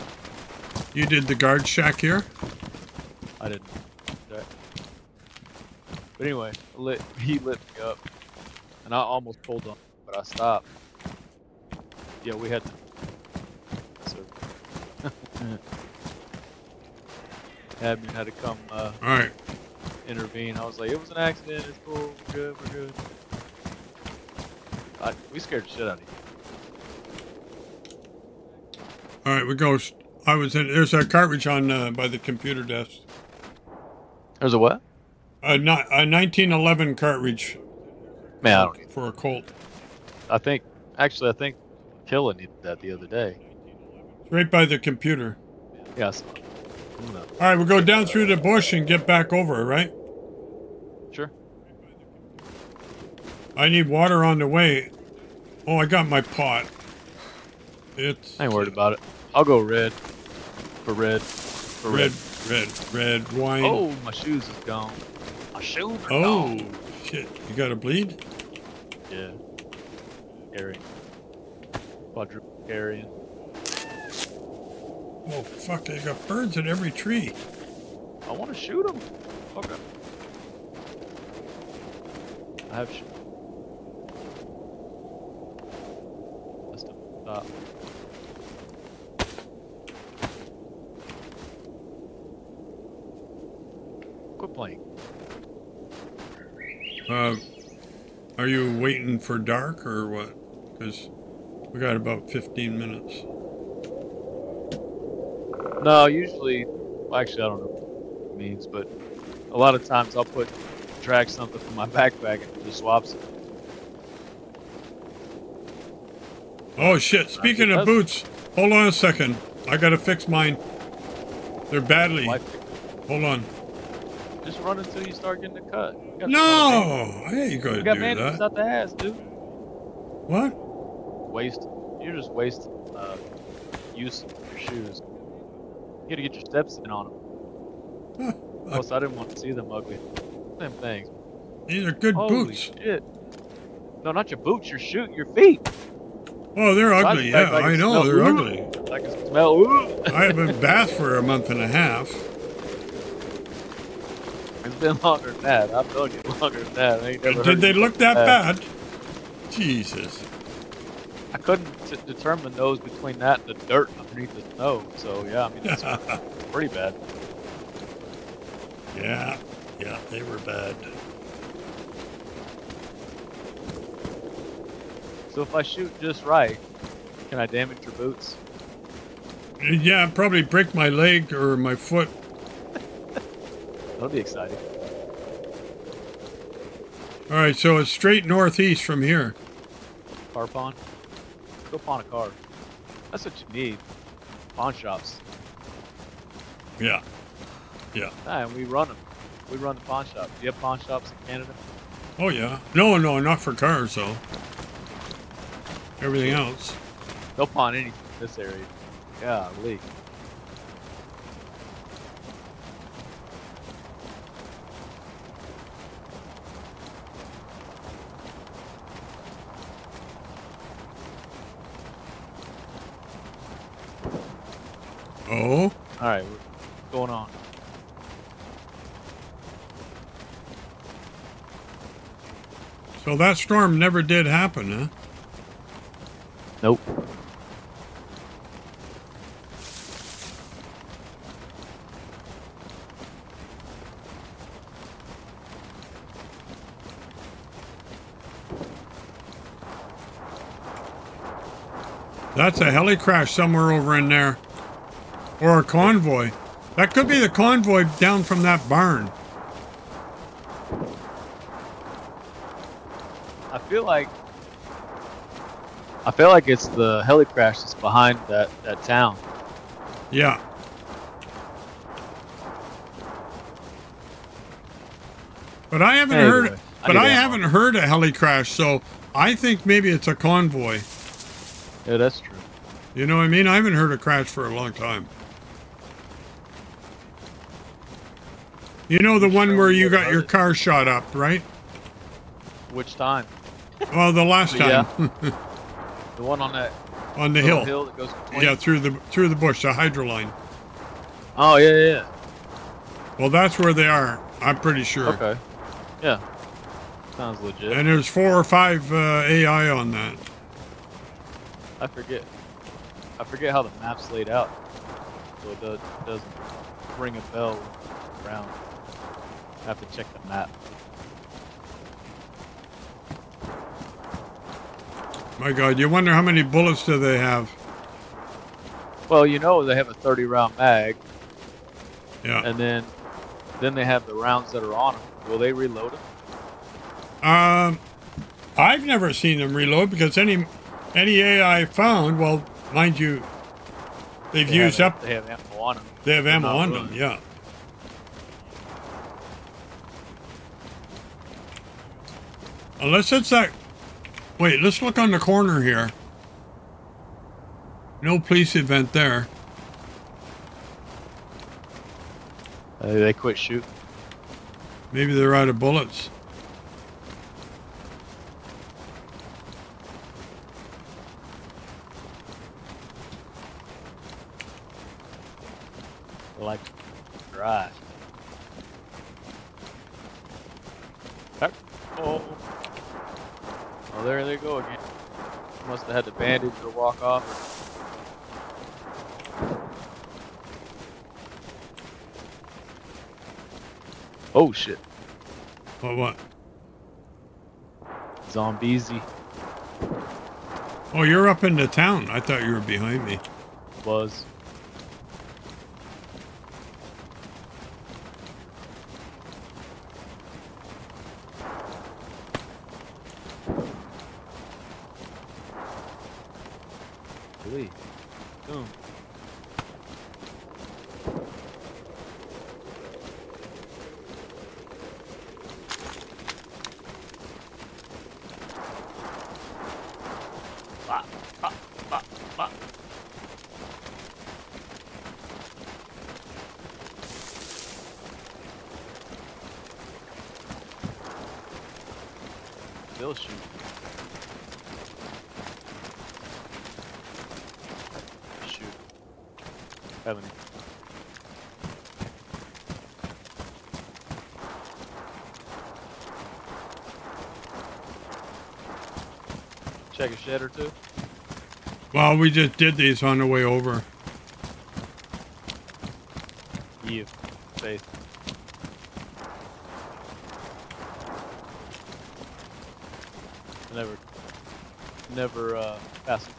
You did the guard shack here? I didn't. But anyway, lit, (laughs) he lit me up, and I almost pulled on, him, but I stopped. Yeah, we had to. (laughs) (laughs) Admin had to come uh, All right. intervene. I was like, it was an accident. It's cool. We're good. We're good. I, we scared the shit out of you. All right, we go. I was in. There's a cartridge on uh, by the computer desk. There's a what? A, not, a 1911 cartridge Man, I don't need. for a Colt. I think actually, I think Killa needed that the other day. It's right by the computer. Yes. Gonna- All right, we'll go down through the bush and get back over, right? Sure. I need water on the way. Oh, I got my pot. It's I ain't worried about it. I'll go red. For red. For red, red. red, red wine. Oh, my shoes is gone. My shoes are Oh, gone. shit! You got to bleed? Yeah. Carrying. Quadruple carrying. Oh fuck! I got birds in every tree. I want to shoot him. Okay. I have sh- Must have stopped. Quit playing. Uh, are you waiting for dark or what? Because we got about 15 minutes. No, usually, well, actually, I don't know what it means, but a lot of times I'll put track something from my backpack and it just swaps it. Oh shit! Speaking of boots, hold on a second. I gotta fix mine. They're badly. Hold on. Just run until you start getting the cut. You No, I ain't You gonna got do that. out the ass, dude. What? Waste. You're just wasting uh, use of your shoes. You gotta get your steps in on them. (laughs) Plus, I didn't want to see them ugly. Same things. These are good Holy boots. shit. No, not your boots, your shoe, your feet. Oh, they're ugly. Yeah, I I know they're Ooh. ugly. (laughs) I can smell. Ooh. I haven't bathed for a month and a half. (laughs) It's been longer than that. I've known you longer than that. Did they look that bad. bad? Jesus. I couldn't t- determine those between that and the dirt underneath the snow. So yeah, I mean it's (laughs) pretty bad. yeah, yeah, they were bad. So if I shoot just right, can I damage your boots? Yeah, probably break my leg or my foot. (laughs) That'll be exciting. All right, so it's straight northeast from here. Car pawn. Go pawn a car. That's what you need. Pawn shops. Yeah, yeah. Ah, and we run them. We run the pawn shop. Do you have pawn shops in Canada? Oh yeah. No, no, not for cars though. Everything else. They'll pawn anything in this area. Yeah, leak. Oh, All right, what's going on? So that storm never did happen, huh? Nope. That's a heli crash somewhere over in there. Or a convoy. That could be the convoy down from that barn. Feel like I feel like it's the heli crash that's behind that that town. Yeah. But I haven't Anyway, heard I but I haven't heard a heli crash, so I think maybe it's a convoy. Yeah, that's true. You know what I mean? I haven't heard a crash for a long time. You know the one where you got your car shot up, right? Which time? Well, the last Yeah. time (laughs) The one on that on the hill. hill that goes. Yeah, through the through the bush, the hydro line. Oh yeah, yeah, yeah. Well, that's where they are. I'm pretty sure. Okay. Yeah. Sounds legit. And there's four or five uh, AI on that. I forget. I forget how the map's laid out, so it does, doesn't ring a bell around. I have to check the map. My God, you wonder how many bullets do they have? Well, you know they have a 30 round mag, Yeah. and then then they have the rounds that are on them. Will they reload them? Um, I've never seen them reload because any any AI found, well, mind you, they've They used have, up. They have ammo on them. They have they're ammo on them. Yeah. Unless it's that. Wait, let's look on the corner here. No police event there. Uh, they quit shooting. Maybe they're out of bullets. They like to drive. Heck. Oh. Oh, there they go again. Must have had the bandage to walk off. Oh shit. What? What? Zombiesy Oh, you're up in the town. I thought you were behind me. was. Lee. Boom. Bop, bop, bop, bop. still shoot. Shoot. Haven't. Check a shed or two. Well, we just did these on the way over. You. Faith. Never. Never uh, pass it.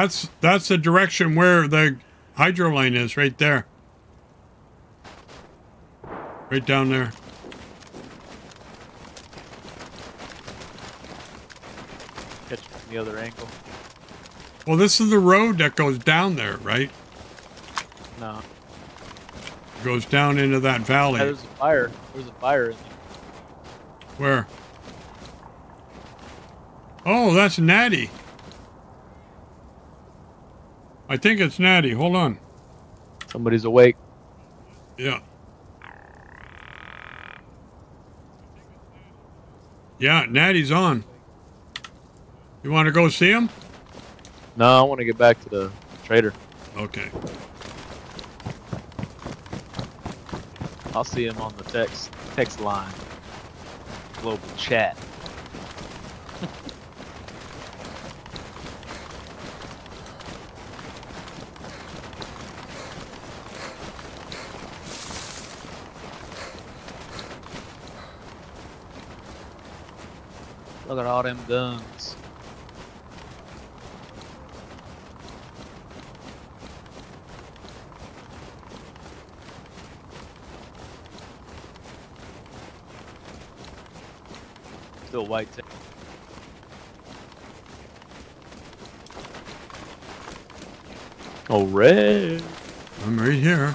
That's that's the direction where the hydro line is, right there. Right down there. Catch from the other angle. Well, this is the road that goes down there, right? No. Goes down into that Yeah, valley. there's a fire. There's a fire in there. Where? Oh, that's Natty. I think it's Natty. Hold on. Somebody's awake. Yeah. Yeah, Natty's on. You want to go see him? No, I want to get back to the trader. Okay. I'll see him on the text text line. Global chat. All them guns. Still white tape. Oh, red. I'm right here.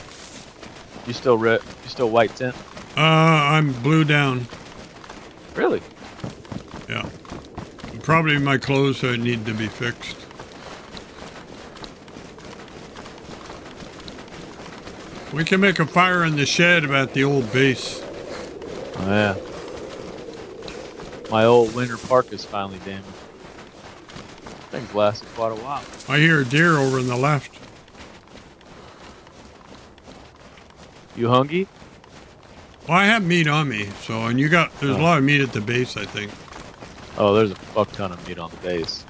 You still red? You still white tent? Uh, I'm blue down. Really? Probably my clothes that need to be fixed. We can make a fire in the shed about the old base. Oh, yeah. My old winter park is finally damaged. Things lasted quite a while. I hear a deer over in the left. You hungry? Well, I have meat on me, so and you got there's a Oh. lot of meat at the base, I think. Oh, there's a fuck ton of meat on the base.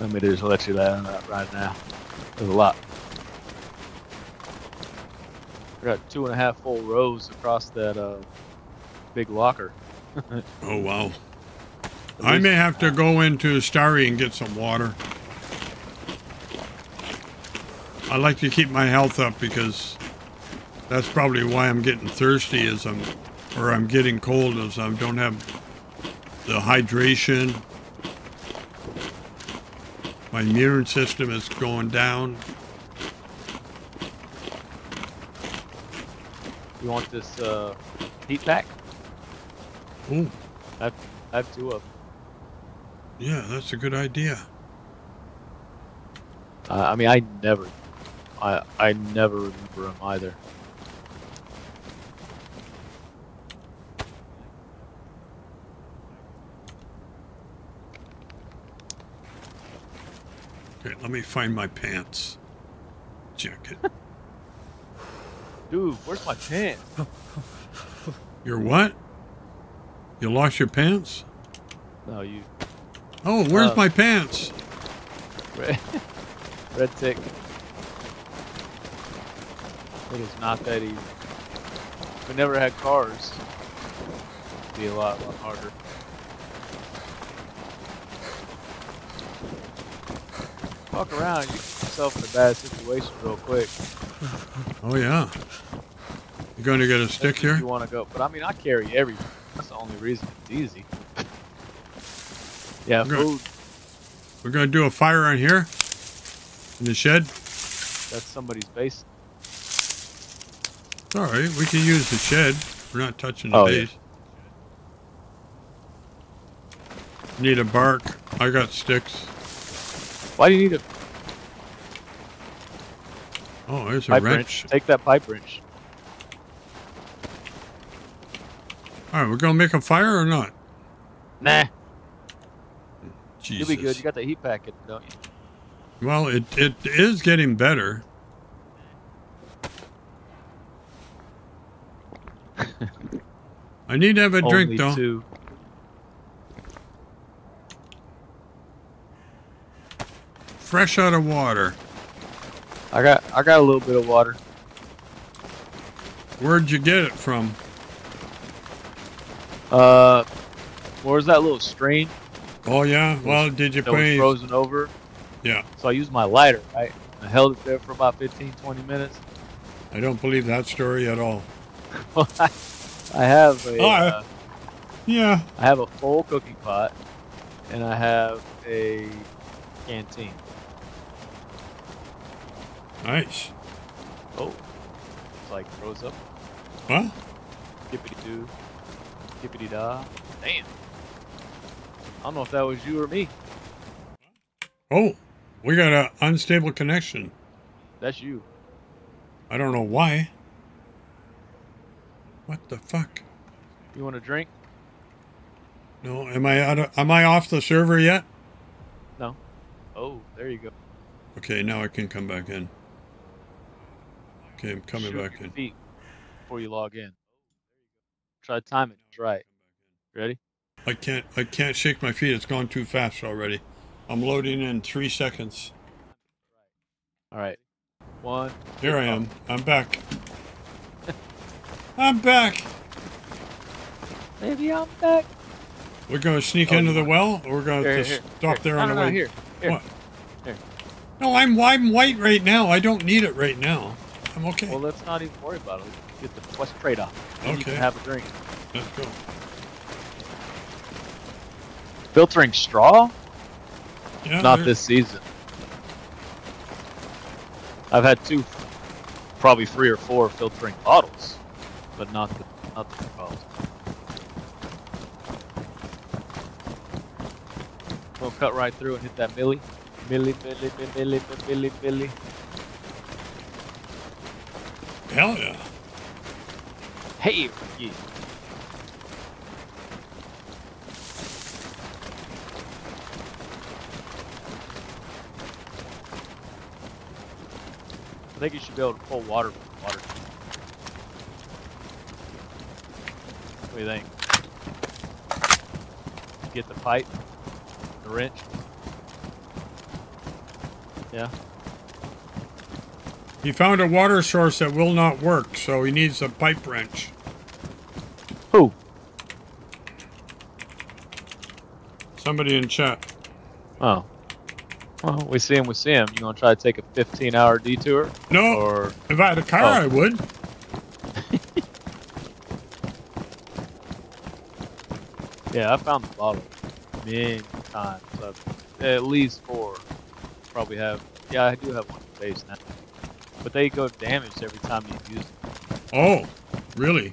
Let me just let you know that right now. There's a lot. We got two and a half full rows across that uh, big locker. (laughs) Oh wow. At I may have to go into Starry and get some water. I like to keep my health up because that's probably why I'm getting thirsty is I'm or I'm getting cold as I don't have the hydration. My immune system is going down. You want this uh, heat pack? Oh, I have, I have two of them. yeah, that's a good idea. Uh, I mean, I never, I I never remember them either. Okay, let me find my pants. Jacket. (laughs) Dude, where's my pants? (laughs) Your what? You lost your pants? No, you Oh, where's Uh, my pants? red, (laughs) Red-Tic. It is not that easy. If we never had cars, it'd be a lot, lot harder. Walk around, you get yourself in a bad situation real quick. Oh yeah. You going to get a stick here? You want to go, but I mean, I carry everything. That's the only reason it's easy. (laughs) yeah, Good. food. We're going to do a fire on here in the shed. That's somebody's base. All right, we can use the shed. We're not touching the Oh, yeah. base. Need a bark. I got sticks. Why do you need a Oh, there's a pipe wrench. wrench? Take that pipe wrench. All right, we're gonna make a fire or not? Nah, Jesus. you'll be good. You got the heat packet, don't you? Well, it it is getting better. (laughs) I need to have a drink Only though. two. Fresh out of water. I got I got a little bit of water. Where'd you get it from? Uh, where's that little stream Oh yeah. Well, did you that was frozen over? Yeah. So I used my lighter, right? I held it there for about 15, 20 minutes. I don't believe that story at all. (laughs) I have a Oh, I- uh, Yeah. I have a full cooking pot, and I have a canteen. Nice. Oh, it's like rose up, Huh? skippity doo, skippity da. Damn. I don't know if that was you or me. Oh, we got an unstable connection. That's you. I don't know why. What the fuck? You want a drink? No, am I out of, am I off the server yet? No. Oh, there you go. Okay, now I can come back in. Okay, I'm coming Shoot back your in. feet before you log in. Try to time it just right. Ready? I can't I can't shake my feet. It's gone too fast already. I'm loading in three seconds. All right. One. Here I oh. am. I'm back. I'm back. Maybe I'm back. We're gonna sneak Oh, into you the well, or we're gonna Here, just here, stop here. there on no, the no, way. here. Here. What? Here. No, I'm I'm white right now. I don't need it right now. I'm okay. Well, let's not even worry about it. Let's get the what's trade off. Then You can Okay. have a drink. Let's go. Filtering straw? Yeah, Not there- this season. I've had two, probably three or four filtering bottles, but not the not the bottles. We'll cut right through and hit that milli, milli, milli, milli, milli, milli, milli. Hell yeah. Hey, yeah. I think you should be able to pull water from water. What do you think? Get the pipe, the wrench. Yeah. He found a water source that will not work, so he needs a pipe wrench. Who? Somebody in chat. Oh. Well, we see him. We see him. You gonna try to take a 15-hour detour, No, or if I had a car, Oh. I would. (laughs) yeah, I found the bottle many times. I've, at least four. Probably have. Yeah, I do have one in base now. But they go damaged every time you use them. Oh, really?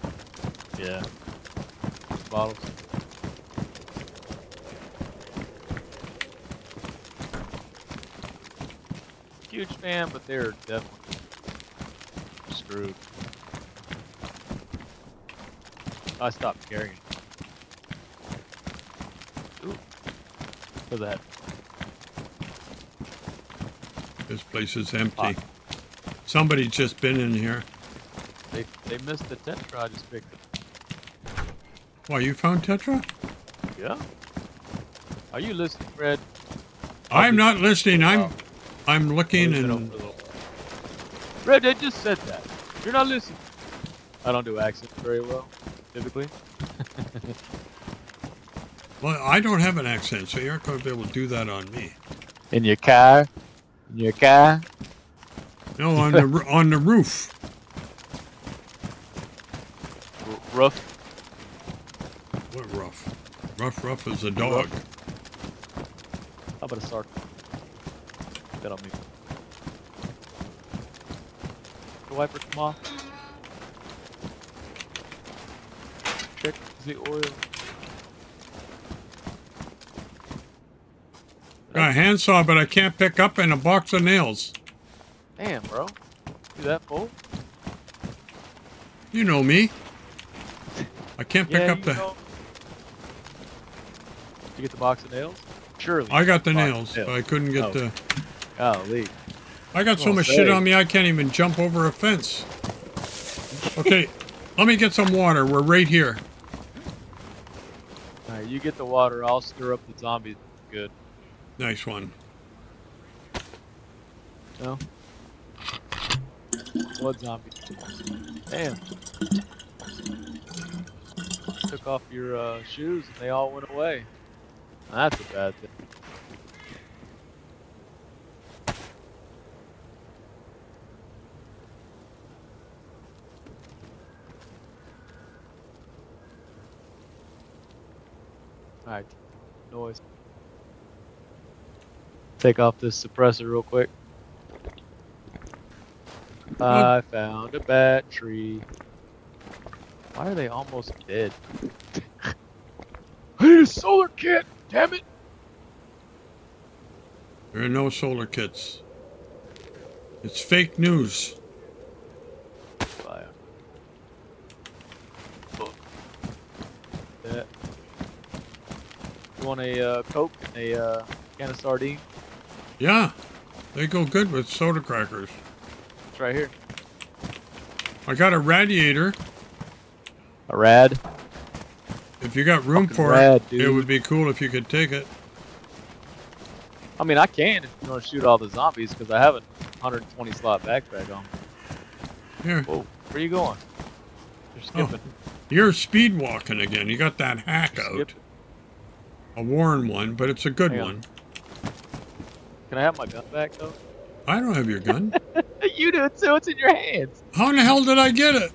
Yeah. Bottles. Huge fan, but they're definitely screwed. I stopped carrying. Ooh. At that. This place is empty. Hot. Somebody's just been in here. They they missed the tetra I just picked. up. Why, you found Tetra? Yeah. Are you listening, Fred? I'm not listening. I'm Oh. I'm looking oh, it and. Fred, they just said that. You're not listening. I don't do accents very well, typically. (laughs) well, I don't have an accent, so you're not going to be able to do that on me. In your car. In your car. No, on the on the roof. R- roof. What rough? Rough, rough as a dog. How about a sark? That on me. The wiper come off. Check the oil. Got a handsaw, but I can't pick up in a box of nails. Damn, bro. You that full? You know me. I can't pick yeah, up the. know. Did you get the box of nails? Surely. I got the box of nails, but I couldn't get Oh. the. Golly. I got so Well, much shit on me I can't even jump over a fence. Okay, let me get some water. We're right here. Alright, you get the water. I'll stir up the zombies. Good. Nice one. No? What zombie? Damn. Took off your uh, shoes and they all went away. That's a bad thing. Alright, noise. Take off this suppressor real quick. I found a battery. Why are they almost dead? (laughs) I need a solar kit! Damn it! There are no solar kits. It's fake news. Fire. Book. Yeah. You want a uh, Coke and a uh, can of sardine? Yeah, they go good with soda crackers. It's right here. I got a radiator. A rad. If you got room Fucking for rad, it, it would be cool if you could take it. I mean, I can if you want to shoot all the zombies because I have a 120 slot backpack on. Here, Whoa, where you going? You're Oh. skipping. you're speed walking again. You got that hack out. Skip. A worn one, but it's a good on. one. Can I have my gun back though? I don't have your gun. (laughs) you do it too. It's in your hands. How in the hell did I get it?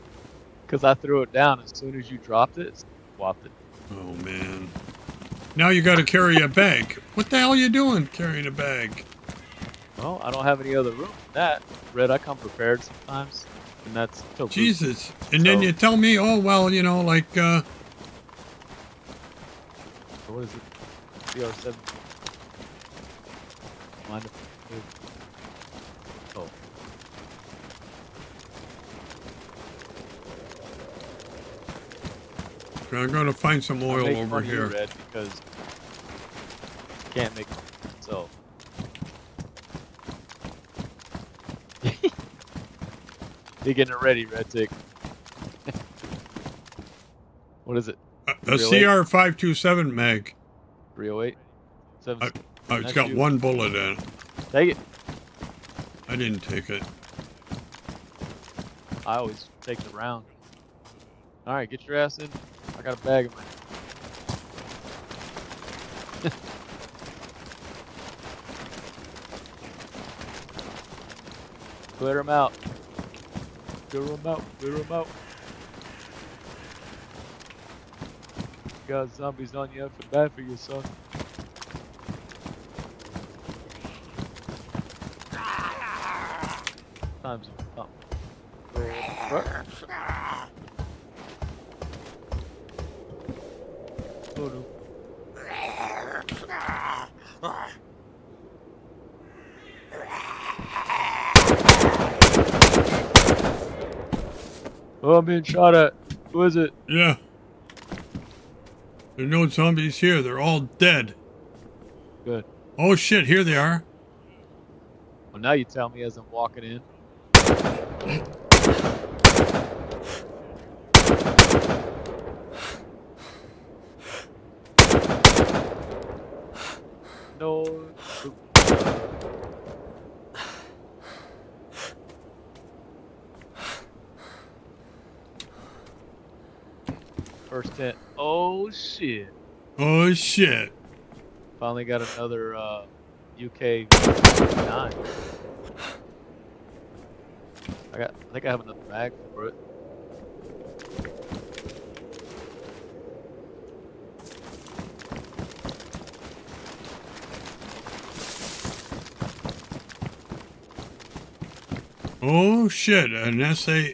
Because I threw it down as soon as you dropped it. Swapped it. Oh man. Now you got to carry a bag. What the hell are you doing carrying a bag? Well, I don't have any other room for that. Red, I come prepared sometimes, and that's Jesus. And then you tell me, oh well, you know, like uh What is it? CR7. Mind if Oh. I'm gonna find some oil over fun of you, here. Red, because can't make it so. (laughs) You're getting it ready, Red-Tic. (laughs) what is it? Uh, a, a CR527 mag. 308? Seven, I- Oh, it's got you. one bullet in it. Take it. I didn't take it. I always take the round. Alright, get your ass in. I got a bag in my (laughs) Clear him out. Clear him out. Clear him out. You got zombies on you. I feel bad for you, son. Times up. I'm being shot at. Who is it? Yeah. There are no zombies here. They're all dead. Good. Oh shit, here they are. Well, now you tell me as I'm walking in. No. First tent. Oh shit. Oh shit. Finally got another uh, UK nine. I got. I think I have another mag for it. Oh shit, an SA Do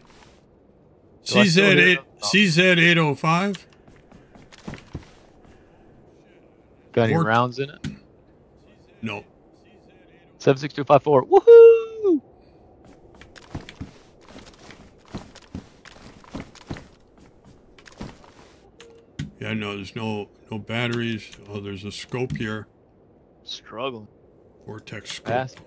I still CZ eight. CZ eight oh five. Got any rounds in it? No. 76254. Woohoo! Yeah, no, there's no no batteries. Oh, there's a scope here. Struggling. Vortex scope. Fast.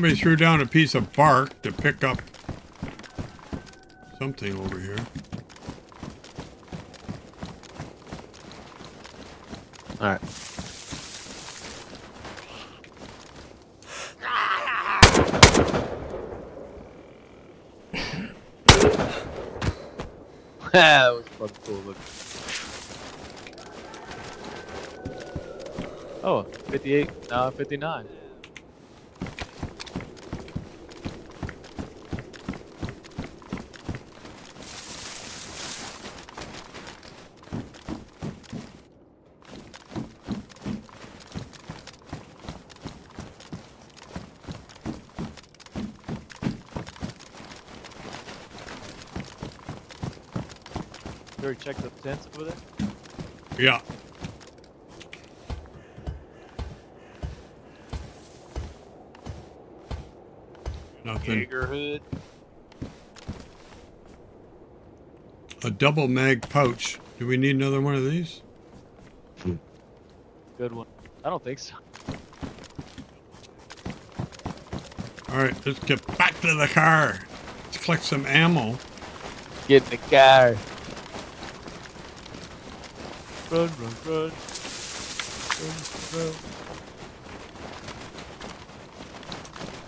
Somebody threw down a piece of bark to pick up something over here. Alright. (laughs) that was fucking cool looking. Oh, 58, now 59. You checked over there? Yeah. Nothing. Jaegerhood. A double mag pouch. Do we need another one of these? Good one. I don't think so. All right, let's get back to the car. Let's collect some ammo. Get in the car. Run, run, run. Run, run.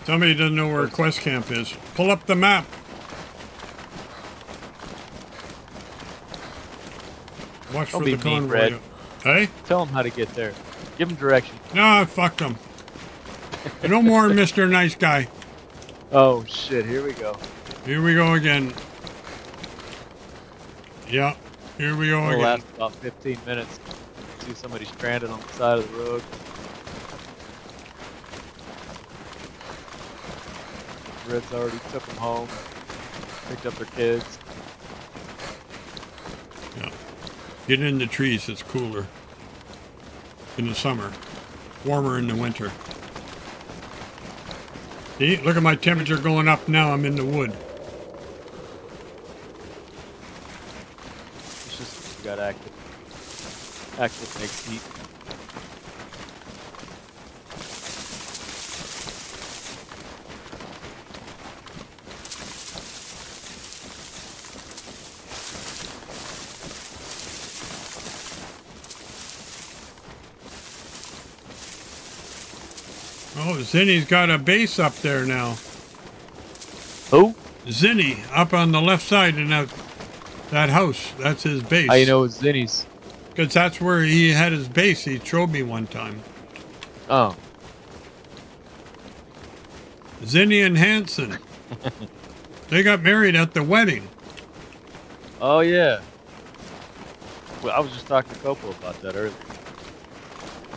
Somebody doesn't know where Quest Camp is. Pull up the map. Watch Don't for be the mean, convoy. Brad. Hey? Tell them how to get there. Give them direction. No, fuck them. No more (laughs) Mr. Nice Guy. Oh shit! Here we go. Here we go again. Yeah, here we go It'll again. last about 15 minutes. See somebody stranded on the side of the road. Reds already took them home. Picked up their kids. Get in the trees, it's cooler. In the summer. Warmer in the winter. See, look at my temperature going up now. I'm in the wood. It's just we got Active makes heat. Oh, Zinny's got a base up there now. Who? Zinny, up on the left side in that, that house. That's his base. You know it's Zinnies? Because that's where he had his base. He showed me one time. Oh, Zinny and Hanson. (laughs) they got married at the wedding. oh yeah. Well, I was just talking to Copo about that earlier.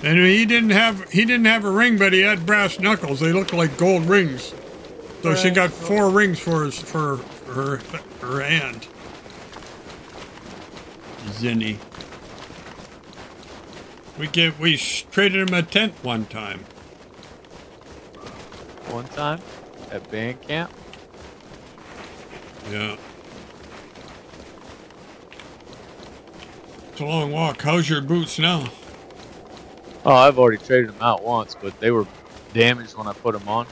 And he didn't have he didn't have a ring, but he had brass knuckles. They looked like gold rings. So she got four rings for his for her her hand. Zinny. We get we traded him a tent one time. One time at band camp. Yeah. It's a long walk. How's your boots now? Oh, I've already traded them out once, but they were damaged when I put them on.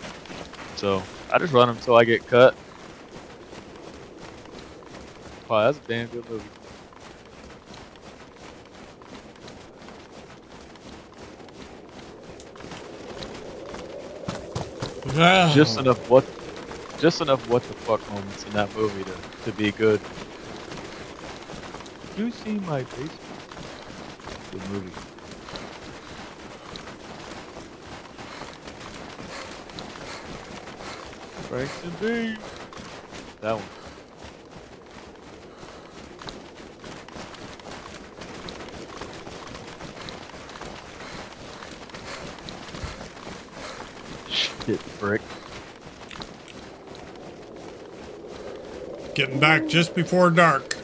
So I just run them until I get cut. Wow, that's a damn good movie. Just enough what, just enough what the fuck moments in that movie to to be good. Do You see my basement? Good movie. Franks and Beans. That one. Hit brick. Getting back just before dark.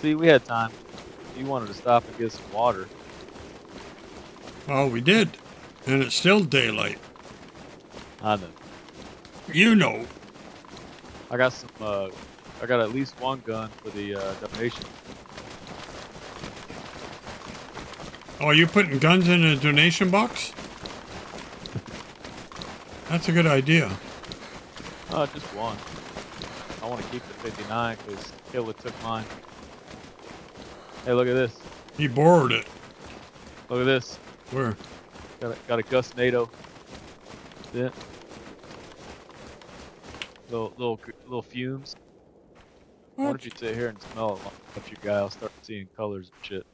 See, we had time. You wanted to stop and get some water. Oh, we did. And it's still daylight. I know. You know. I got some. Uh, I got at least one gun for the uh, donation. Oh, you putting guns in a donation box? That's a good idea. Uh, just one. I want to keep the 59 because Killer took mine. Hey, look at this. He borrowed it. Look at this. Where? Got a, got a Gus NATO. Yeah. Little little little fumes. Why What? don't you sit here and smell it if your guy I'll start seeing colors and shit.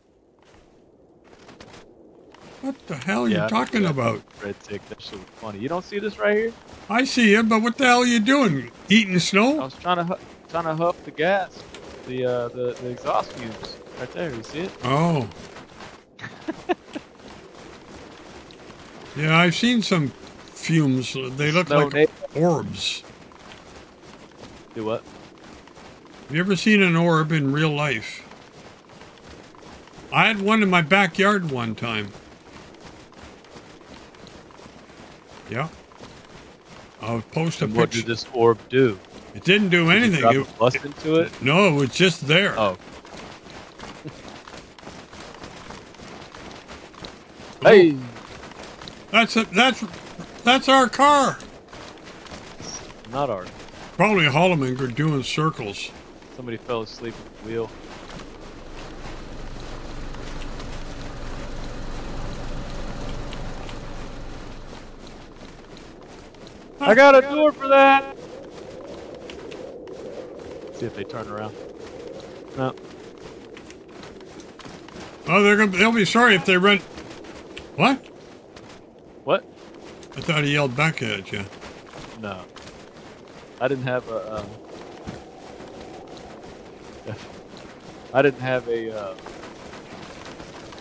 What the hell are Yeah, you talking about? Red-Tic, that shit was funny. You don't see this right here? I see it, but what the hell are you doing? Eating snow? I was trying to trying to huff the gas, the uh, the the exhaust fumes right there. You see it? Oh. yeah, I've seen some fumes. They look Snow like orbs. Do what? Have you ever seen an orb in real life? I had one in my backyard one time. Yeah. I'll post a And what did this orb do? It didn't do Did you anything. drop It- a into it? no, it was just there. Oh. (laughs) hey, That's it. That's that's our car. not ours. Probably Hollomaker doing circles. Somebody fell asleep at the wheel. I got a door for that. See if they turn around. No. Oh, they're gonna. They'll be sorry if they run. What? What? I thought he yelled back at you. No. I didn't have a. Uh, (laughs) I didn't have a uh,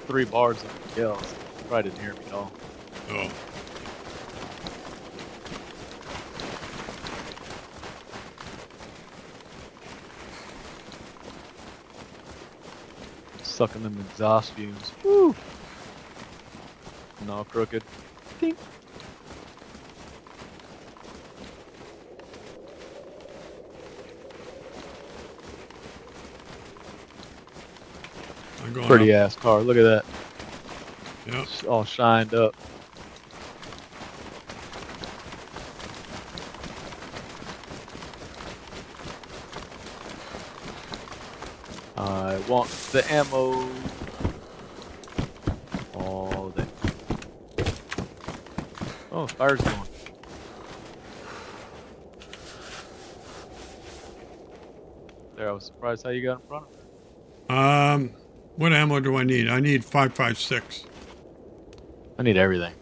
three bars of yells. Probably didn't hear me at all. Oh. Sucking them exhaust fumes. Woo! And all crooked. Ding. Pretty up. ass car. Look at that. Yeah. It's all shined up. I want the ammo. All day. Oh, fire's going. There, I was surprised how you got in front of me. Um, what ammo do I need? I need five five six. I need everything.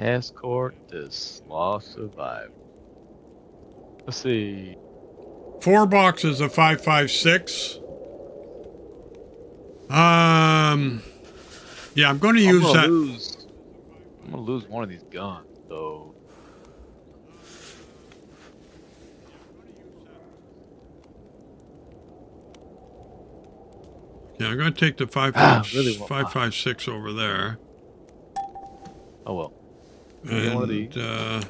Escort this law survive. Let's see. Four boxes of five five six. Um, yeah, I'm going to use gonna that. lose. I'm gonna lose one of these guns, though. Yeah, I'm going to take the five (sighs) Ah, really want five five over there. Oh well. Get one of And uh,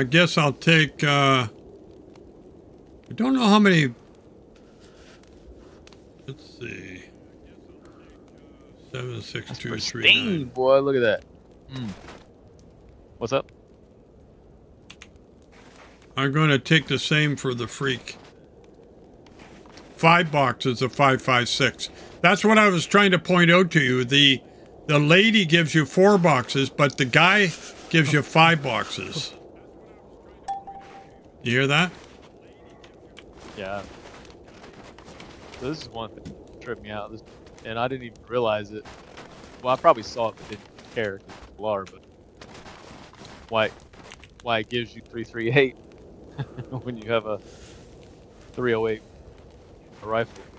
I guess I'll take. Uh, I don't know how many. Let's see. Seven six That's two three nine. boy. Look at that. Mm. What's up? I'm going to take the same for the freak. Five boxes of 556. That's what I was trying to point out to you. The the lady gives you four boxes, but the guy gives you five boxes. You hear that? Yeah. This is one thing that tripped me out, this, and I didn't even realize it. Well, I probably saw it, but didn't care. XLR, but why why it gives you 338 (laughs) when you have a 308 a rifle.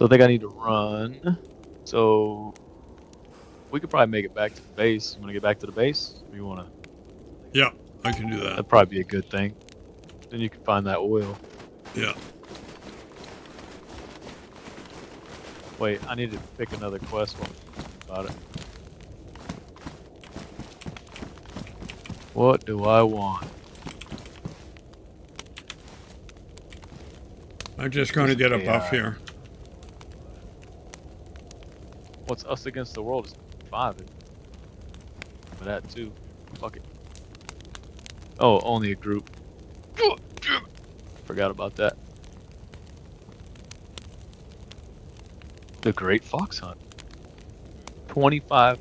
So I think I need to run. So we could probably make it back to the base. You want to get back to the base? Or you want to? Yeah, I can do that. That'd probably be a good thing. Then you can find that oil. Yeah. Wait, I need to pick another quest one about it. What do I want? I'm just going to get a buff here. What's us against the world is five. For that too. Fuck it. Oh, only a group. Forgot about that. The Great Fox Hunt. 25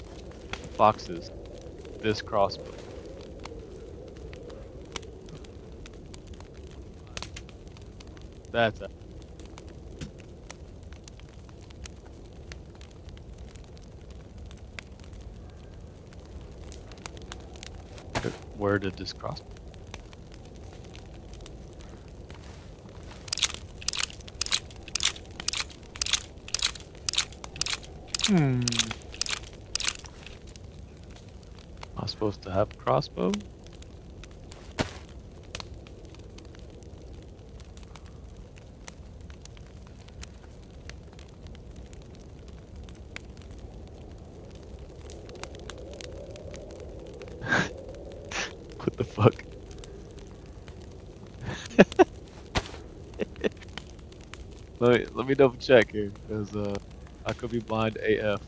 foxes. This crossbow. That's a Where did this cross? Hmm. Am I supposed to have a crossbow? Me let me double check here, because uh, I could be blind AF.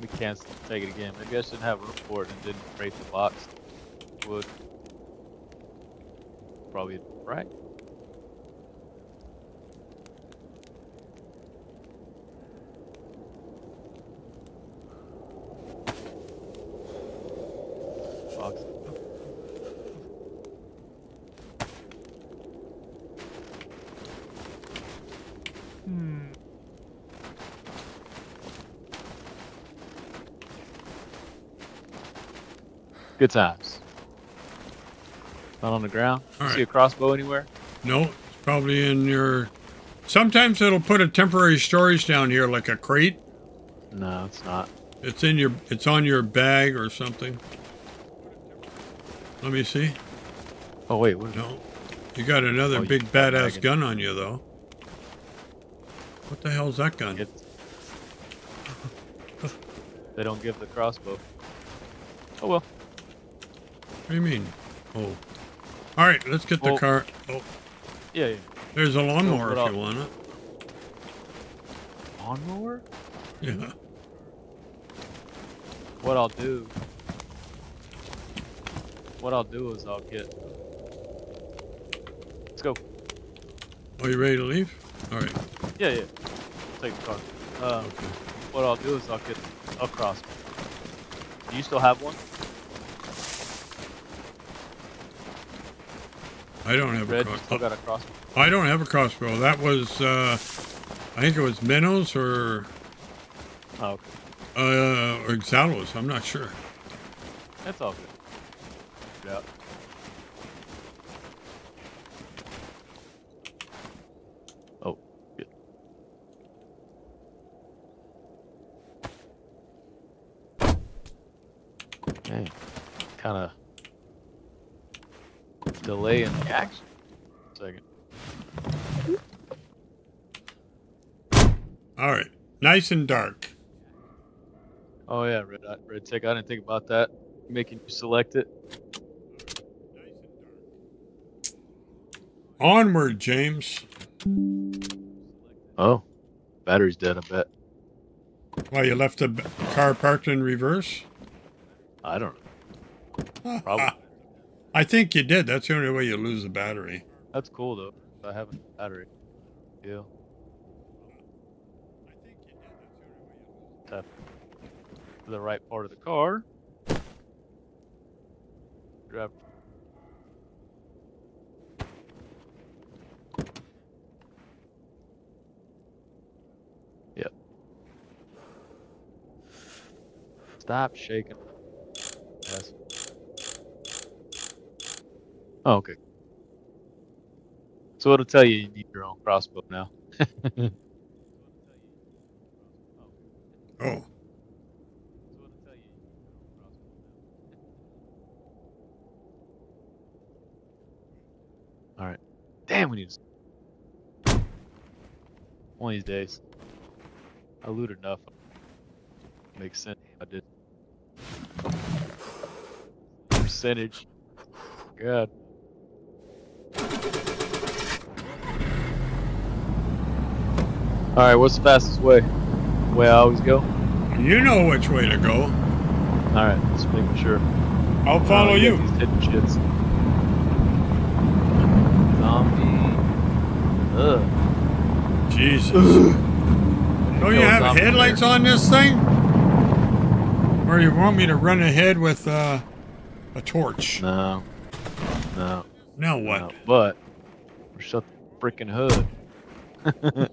We can't take it again. Maybe I shouldn't have for it and didn't rate the box. Would probably right. Box. Good times. Not on the ground. All See a crossbow anywhere? No, it's probably in your. Sometimes it'll put a temporary storage down here, like a crate. No, it's not. It's in your. It's on your bag or something. Let me see. Oh wait, what No, you got another Oh, big badass gun on you though. What the hell's that gun? it? (laughs) They don't give the crossbow. Oh well. What do you mean? Oh. All right, let's get the Well- car. Oh, Yeah, yeah. there's a lawnmower if you want it. Lawnmower? Yeah. What I'll do. What I'll do is I'll get. Let's go. Are you ready to leave? All right. Yeah, yeah. Take the car. Uh, Okay. what I'll do is I'll get a crossbow. Do you still have one? I don't have a Red, still crossbow. got a crossbow. I don't have a crossbow. That was, uh, I think it was Minnows or Oh, okay. uh, or Xalos. I'm not sure. That's all good. Yeah. Oh, good. Okay. Kind of delay in the action. Second. All right. Nice and dark. Oh yeah, red uh, Red-Tic. I didn't think about that. Making you select it. Onward, James. Oh, battery's dead. I bet. Why you left the car parked in reverse? I don't know. (laughs) Probably. I think you did. That's the only way you lose the battery. That's cool though. I have a battery. Yeah. To the right part of the car. Drive. Yep. Stop shaking. Yes. Oh, okay. So it'll tell you you need your own crossbow now. (laughs) Oh, All right. Damn, we need to. One of these days. I looted enough. Makes sense. I did. Percentage. God. All right. What's the fastest way? The way I always go. you know which way to go. All right. Just making sure. I'll follow Oh, you. These hidden shits. Zombie. Ugh. Jesus. (sighs) Don't you have headlights on this thing? Or you want me to run ahead with uh, a torch? No. No. Now what? no. But shut the freaking hood. (laughs)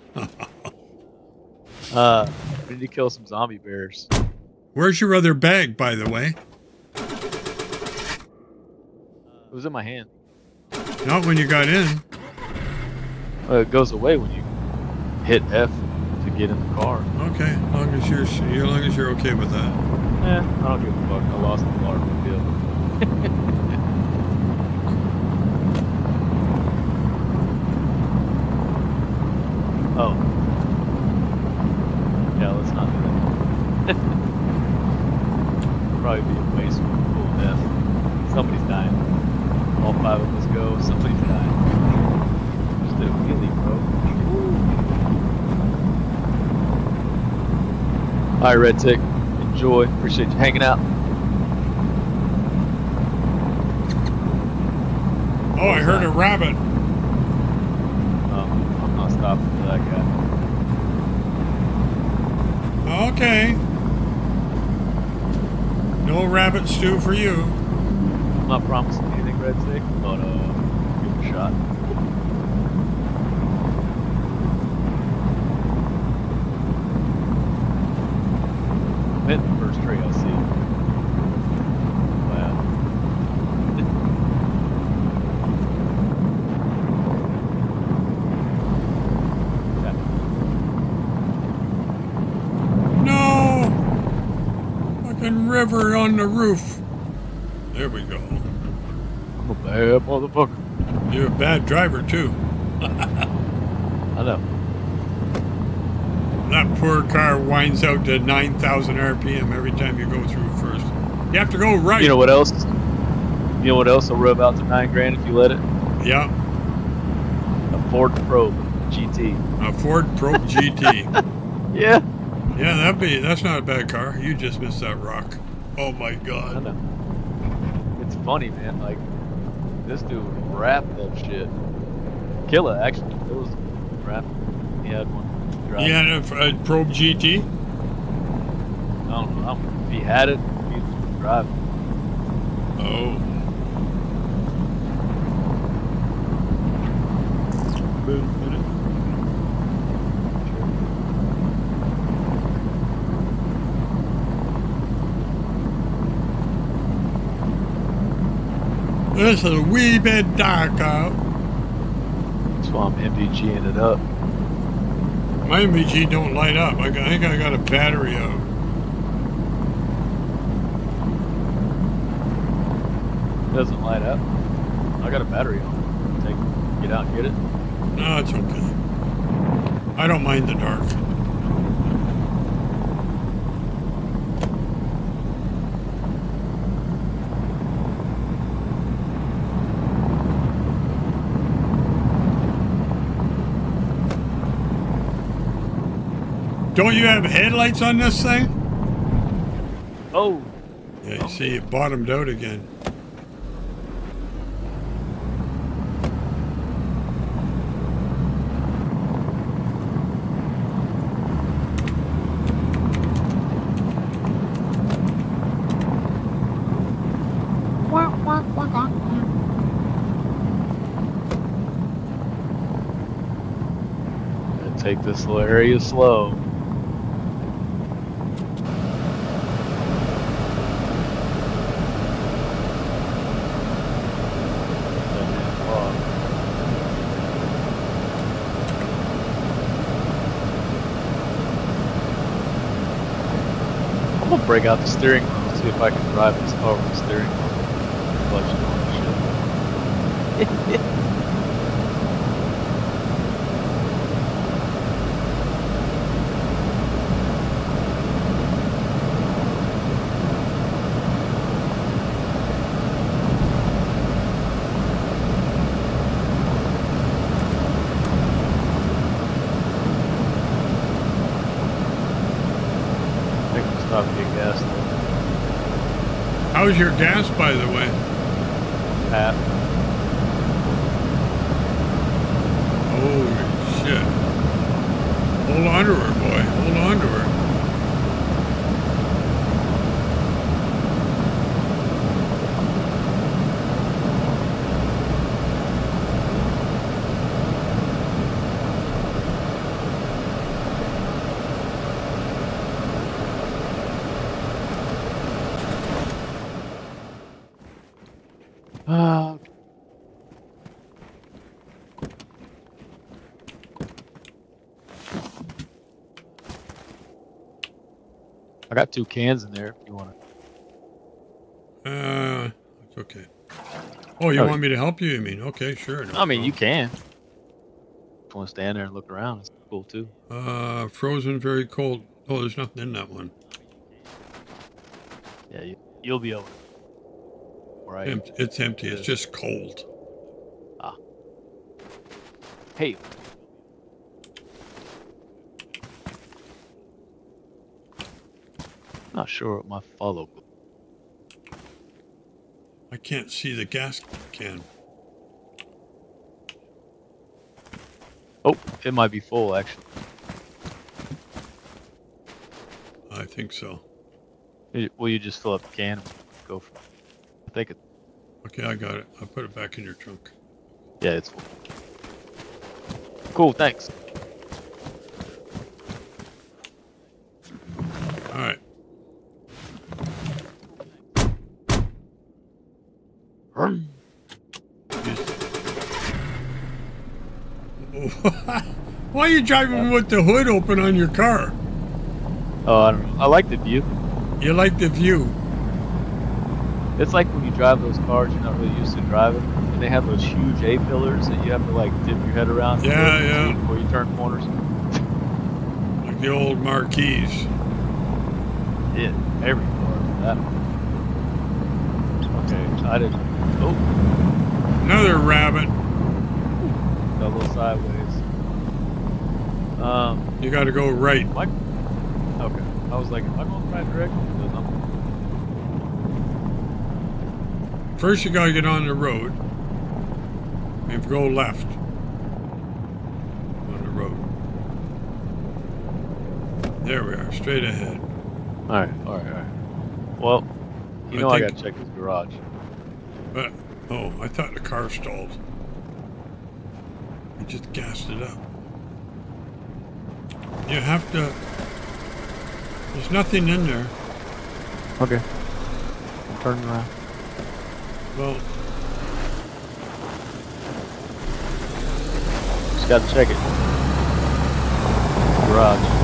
uh, we need to kill some zombie bears. Where's your other bag, by the way? It was in my hand. Not when you got in. Uh, it goes away when you hit F to get in the car. Okay, as long as you're, as long as you're okay with that. Yeah, I don't give a fuck. I lost the car. Big deal. oh. Yeah, let's not do that. Probably be a waste of full death. Somebody's dying. All five of us go. Somebody's dying. Just did a wheelie, bro. All right, Red-Tic. Enjoy. Appreciate you hanging out. Oh, I heard a rabbit. Um, I'm not stopping for that guy. Okay. No rabbit stew for you. I'm not promising anything, Red Tick, but uh, give it a shot. I'm hitting the first tree I see. Wow. No! Fucking river on the roof. There we go. I'm a bad motherfucker. You're a bad driver, too. (laughs) I know. That poor car winds out to 9,000 RPM every time you go through first. You have to go right. You know what else? You know what else will rev out to nine grand if you let it? Yeah, A Ford Probe GT. a Ford Probe GT. (laughs) Yeah. Yeah, that'd be, that's not a bad car. You just missed that rock. Oh my I god. know. It's funny, man. Like this dude rapped that shit. Killer, actually, it was rap. He had one. Drive. You had a, a Probe GT? I don't know. I don't know if he had it. He was driving. Oh. This is a wee bit dark out. That's why I'm NVGing it up. My NVG don't light up. I, got, I think I got a battery out. It doesn't light up. I got a battery on. Take, get out and get it. No, it's okay. I don't mind the dark. Don't you have headlights on this thing? Oh. Yeah, you oh. see, it bottomed out again. take this area slow. Break out the steering wheel see if I can drive this car with the steering wheel. (laughs) Clutch and all that shit. I think we'll stop and get gas though. How's your gas, by the way? Half. Holy shit. Hold on to her, boy. Hold on to her. Uh, I got two cans in there if you want to. Uh, it's okay. Oh, you Oh. want me to help you? You mean? Okay, sure. no I mean, you can. If you want to stand there and look around, it's cool too. Uh, frozen, very cold. Oh, there's nothing in that one. Yeah, you, you'll be able. Right. Empt- It's empty. It's just cold. Ah. Hey. Not sure what my follow. I can't see the gas can. Oh, it might be full actually. I think so. Will you just fill up the can and go for it. I think it. Okay, I got it. I'll put it back in your trunk. Yeah, it's full. Cool, thanks. All right. Why are you driving with the hood open on your car? Oh, I. I like the view. You like the view. It's like when you drive those cars you're not really used to driving, and they have those huge A pillars that you have to like dip your head around. Yeah, before- yeah. Before you turn corners. Like the old Marquise. Yeah, every car that. Okay, I didn't. Oh, Another rabbit. Double sideways. Um, You got to go right. Okay, I was like, am I going the right direction? First, you got to get on the road and go left on the road. There we are, straight ahead. All right, all right, all right. Well, you I know I, think- gotta check his garage. But oh, I thought the car stalled. I just gassed it up. You have to. There's nothing in there. Okay. I'm turning around. Well, Just gotta check it. Garage.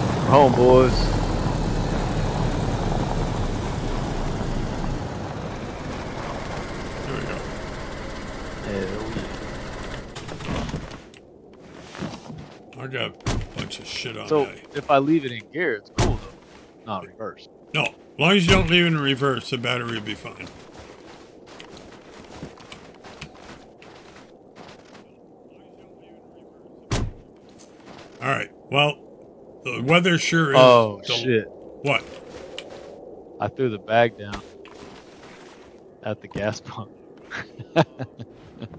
We're home, boys. there we go. Hell yeah. I got a bunch of shit on So that. if I leave it in gear, it's cool though. Not reverse. No, as long as you don't leave it in reverse, the battery will be fine. All right. Well, the weather sure is. Oh shit! What? I threw the bag down at the gas (laughs) pump.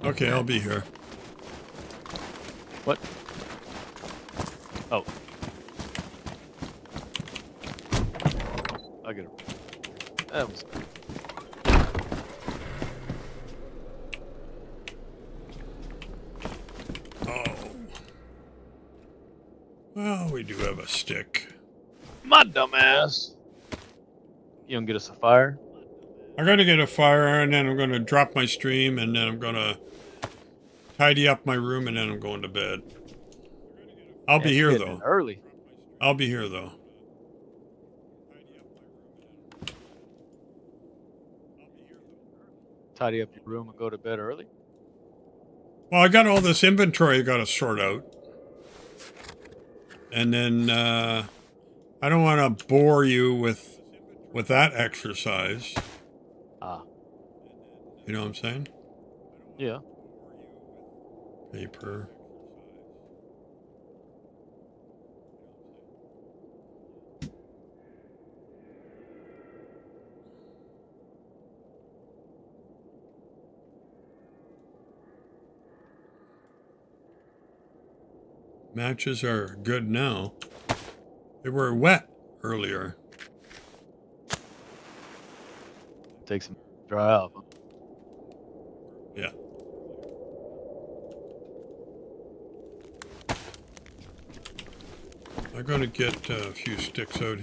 Okay, I'll be here. What? Oh. I get it. That was. Oh. Well, we do have a stick. My dumbass. You don't get us a fire? I gotta get a fire, and then I'm gonna drop my stream, and then I'm gonna tidy up my room, and then I'm going to bed. I'll Man, be here though. Early. I'll be here though. Tidy up your room and go to bed early. Well, I got all this inventory I gotta sort out. And then uh I don't wanna bore you with with that exercise. Ah. You know what I'm saying? Yeah. Paper. Matches are good now. They were wet earlier. Take some dry off. Yeah. I'm gonna get uh, a few sticks out.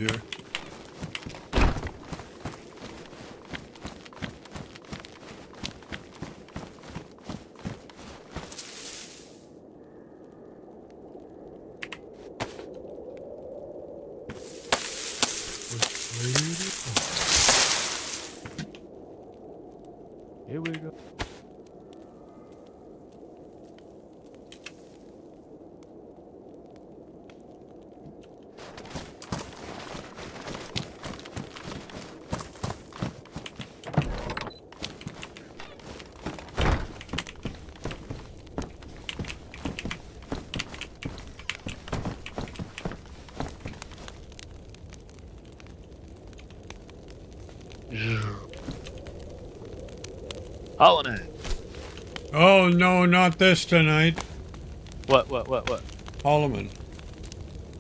Here we go. Holiday. Oh not this tonight. What? What? What? What? Holloman.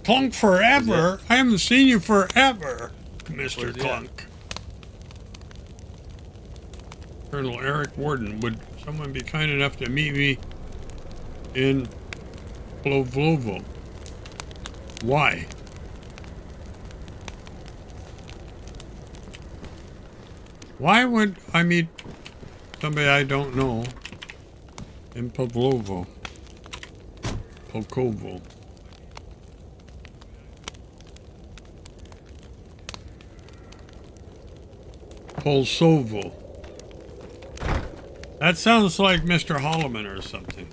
Clunk forever? I haven't seen you forever, Mr. Where's? Clunk. Colonel Eric Warden, would someone be kind enough to meet me in Plovlovo? Why? Why would I meet somebody I don't know in Pavlovo? Polkovo. Polsovo. That sounds like Mr. Holloman or something.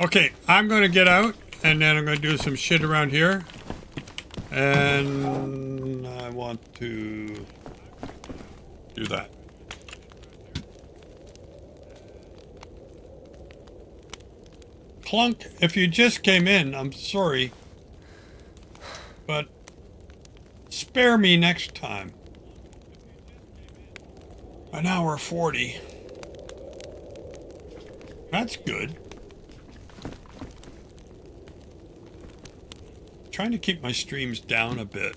Okay, I'm going to get out and then I'm going to do some shit around here. And I want to do that. Clunk, if you just came in, I'm sorry. But spare me next time. An hour 40. That's good. Trying to keep my streams down a bit.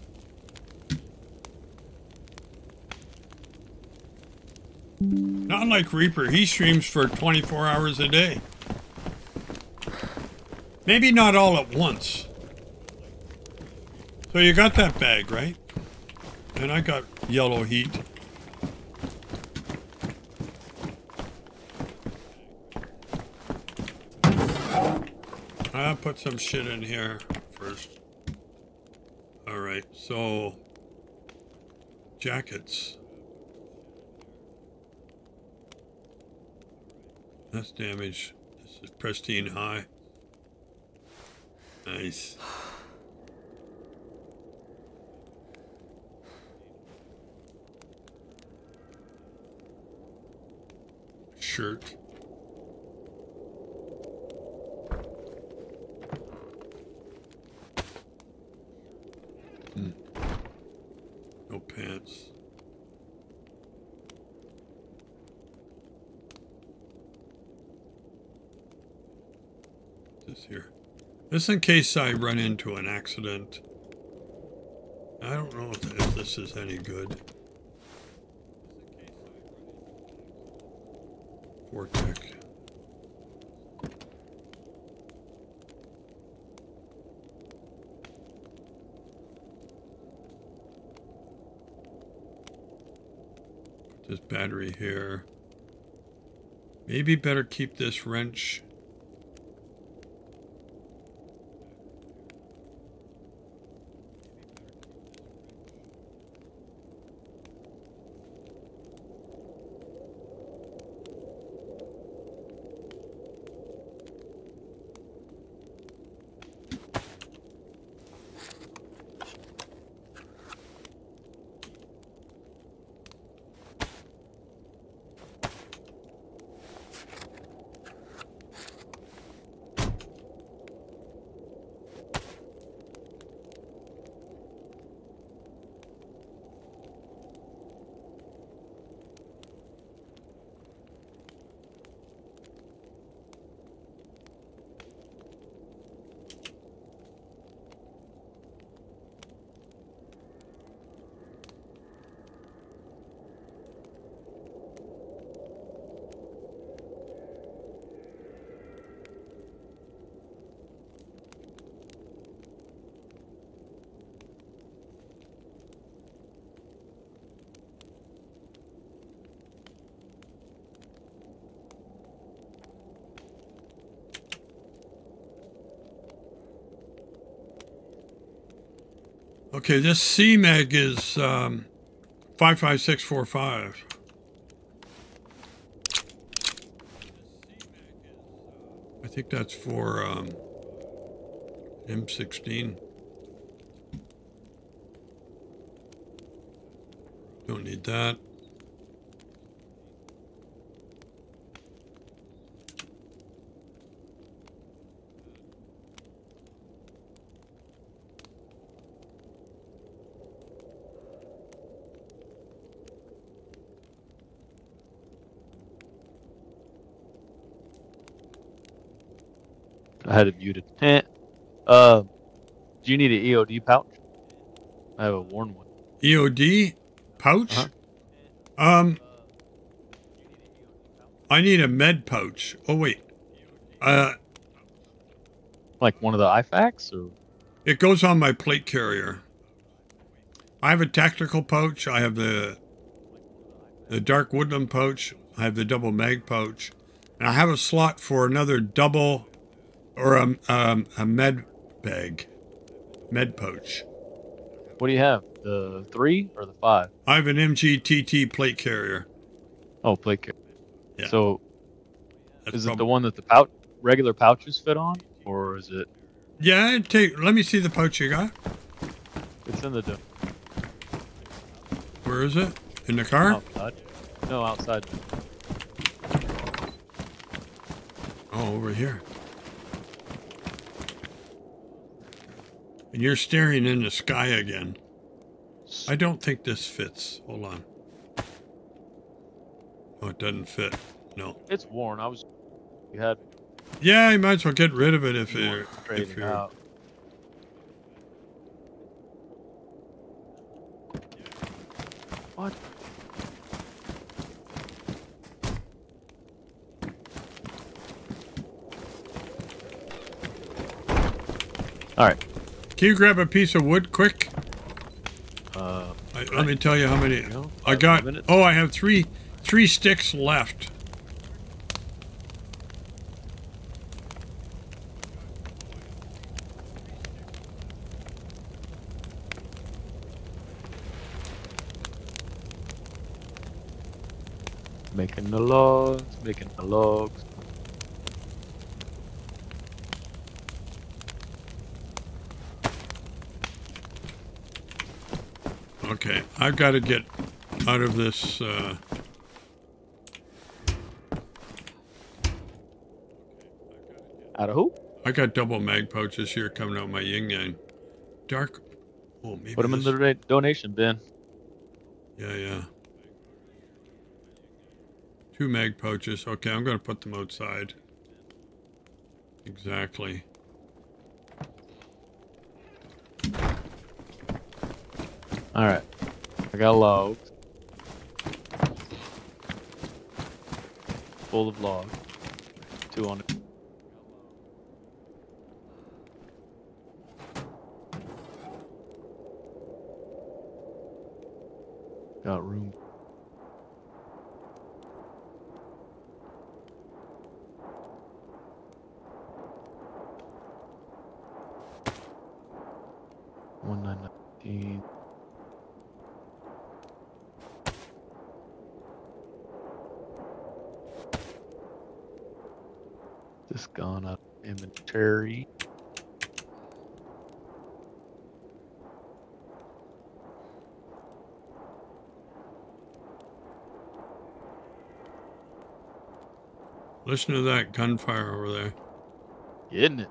Not like Reaper, he streams for 24 hours a day. Maybe not all at once. So you got that bag, right? And I got yellow heat. I'll put some shit in here first. Alright, so jackets. That's damage. This is pristine high. Nice. Shirt. Mm. No pants. This here. This in case I run into an accident. I don't know if, if this is any good. Vortec. Put this battery here. Maybe better keep this wrench. Okay, this CMAG is um, 55645. I think that's for um, M16. Don't need that. I had it muted. Uh, do you need an EOD pouch? I have a worn one. EOD pouch? Uh-huh. Um, I need a med pouch. Oh, wait. Uh, Like one of the IFAKs, or It goes on my plate carrier. I have a tactical pouch. I have the the dark woodland pouch. I have the double mag pouch, and I have a slot for another double or a um, a med bag, med pouch. what do you have? The three or the five? I have an MGTT plate carrier. Oh, plate carrier. Yeah. So That's is it the one that the pouch regular pouches fit on, or is it? Yeah, take. Let me see the pouch you got. It's in the do- Where is it? In the car? outside. No, outside. Oh, over here. And you're staring in the sky again. I don't think this fits. Hold on. Oh, it doesn't fit. No. It's worn. I was. You had Yeah, you might as well get rid of it if you you're. If it you're out. What? All right. Can you grab a piece of wood quick? Uh, I, let me tell you how many. you know, I got. minutes. Oh, I have three, three sticks left. Making the logs, making the logs. Okay, I've got to get out of this. Uh, Out of who? I got double mag pouches here coming out my yin yang. Dark. Oh, maybe. Put them in the donation bin. Yeah, yeah. Two mag pouches. Okay, I'm going to put them outside. Exactly. All right. Got logs. Full of logs. Two on it. Got room. One nine nineteen. Just gone up inventory. Listen to that gunfire over there. Isn't it?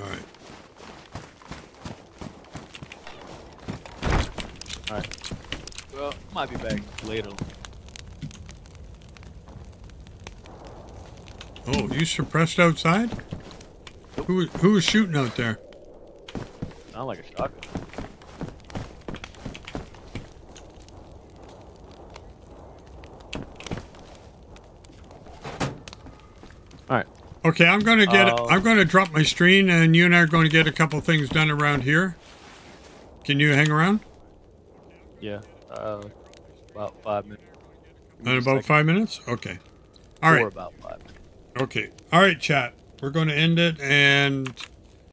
All right. Alright. Well, might be back later. Oh, you suppressed outside? Who who was shooting out there? Sound like a shotgun. Okay, I'm gonna get. Uh, I'm gonna drop my screen, and you and I are going to get a couple things done around here. Can you hang around? Yeah. Uh, about five minutes. Give In about second. five minutes. Okay. All Or about five minutes. Okay. All right, chat. We're going to end it, and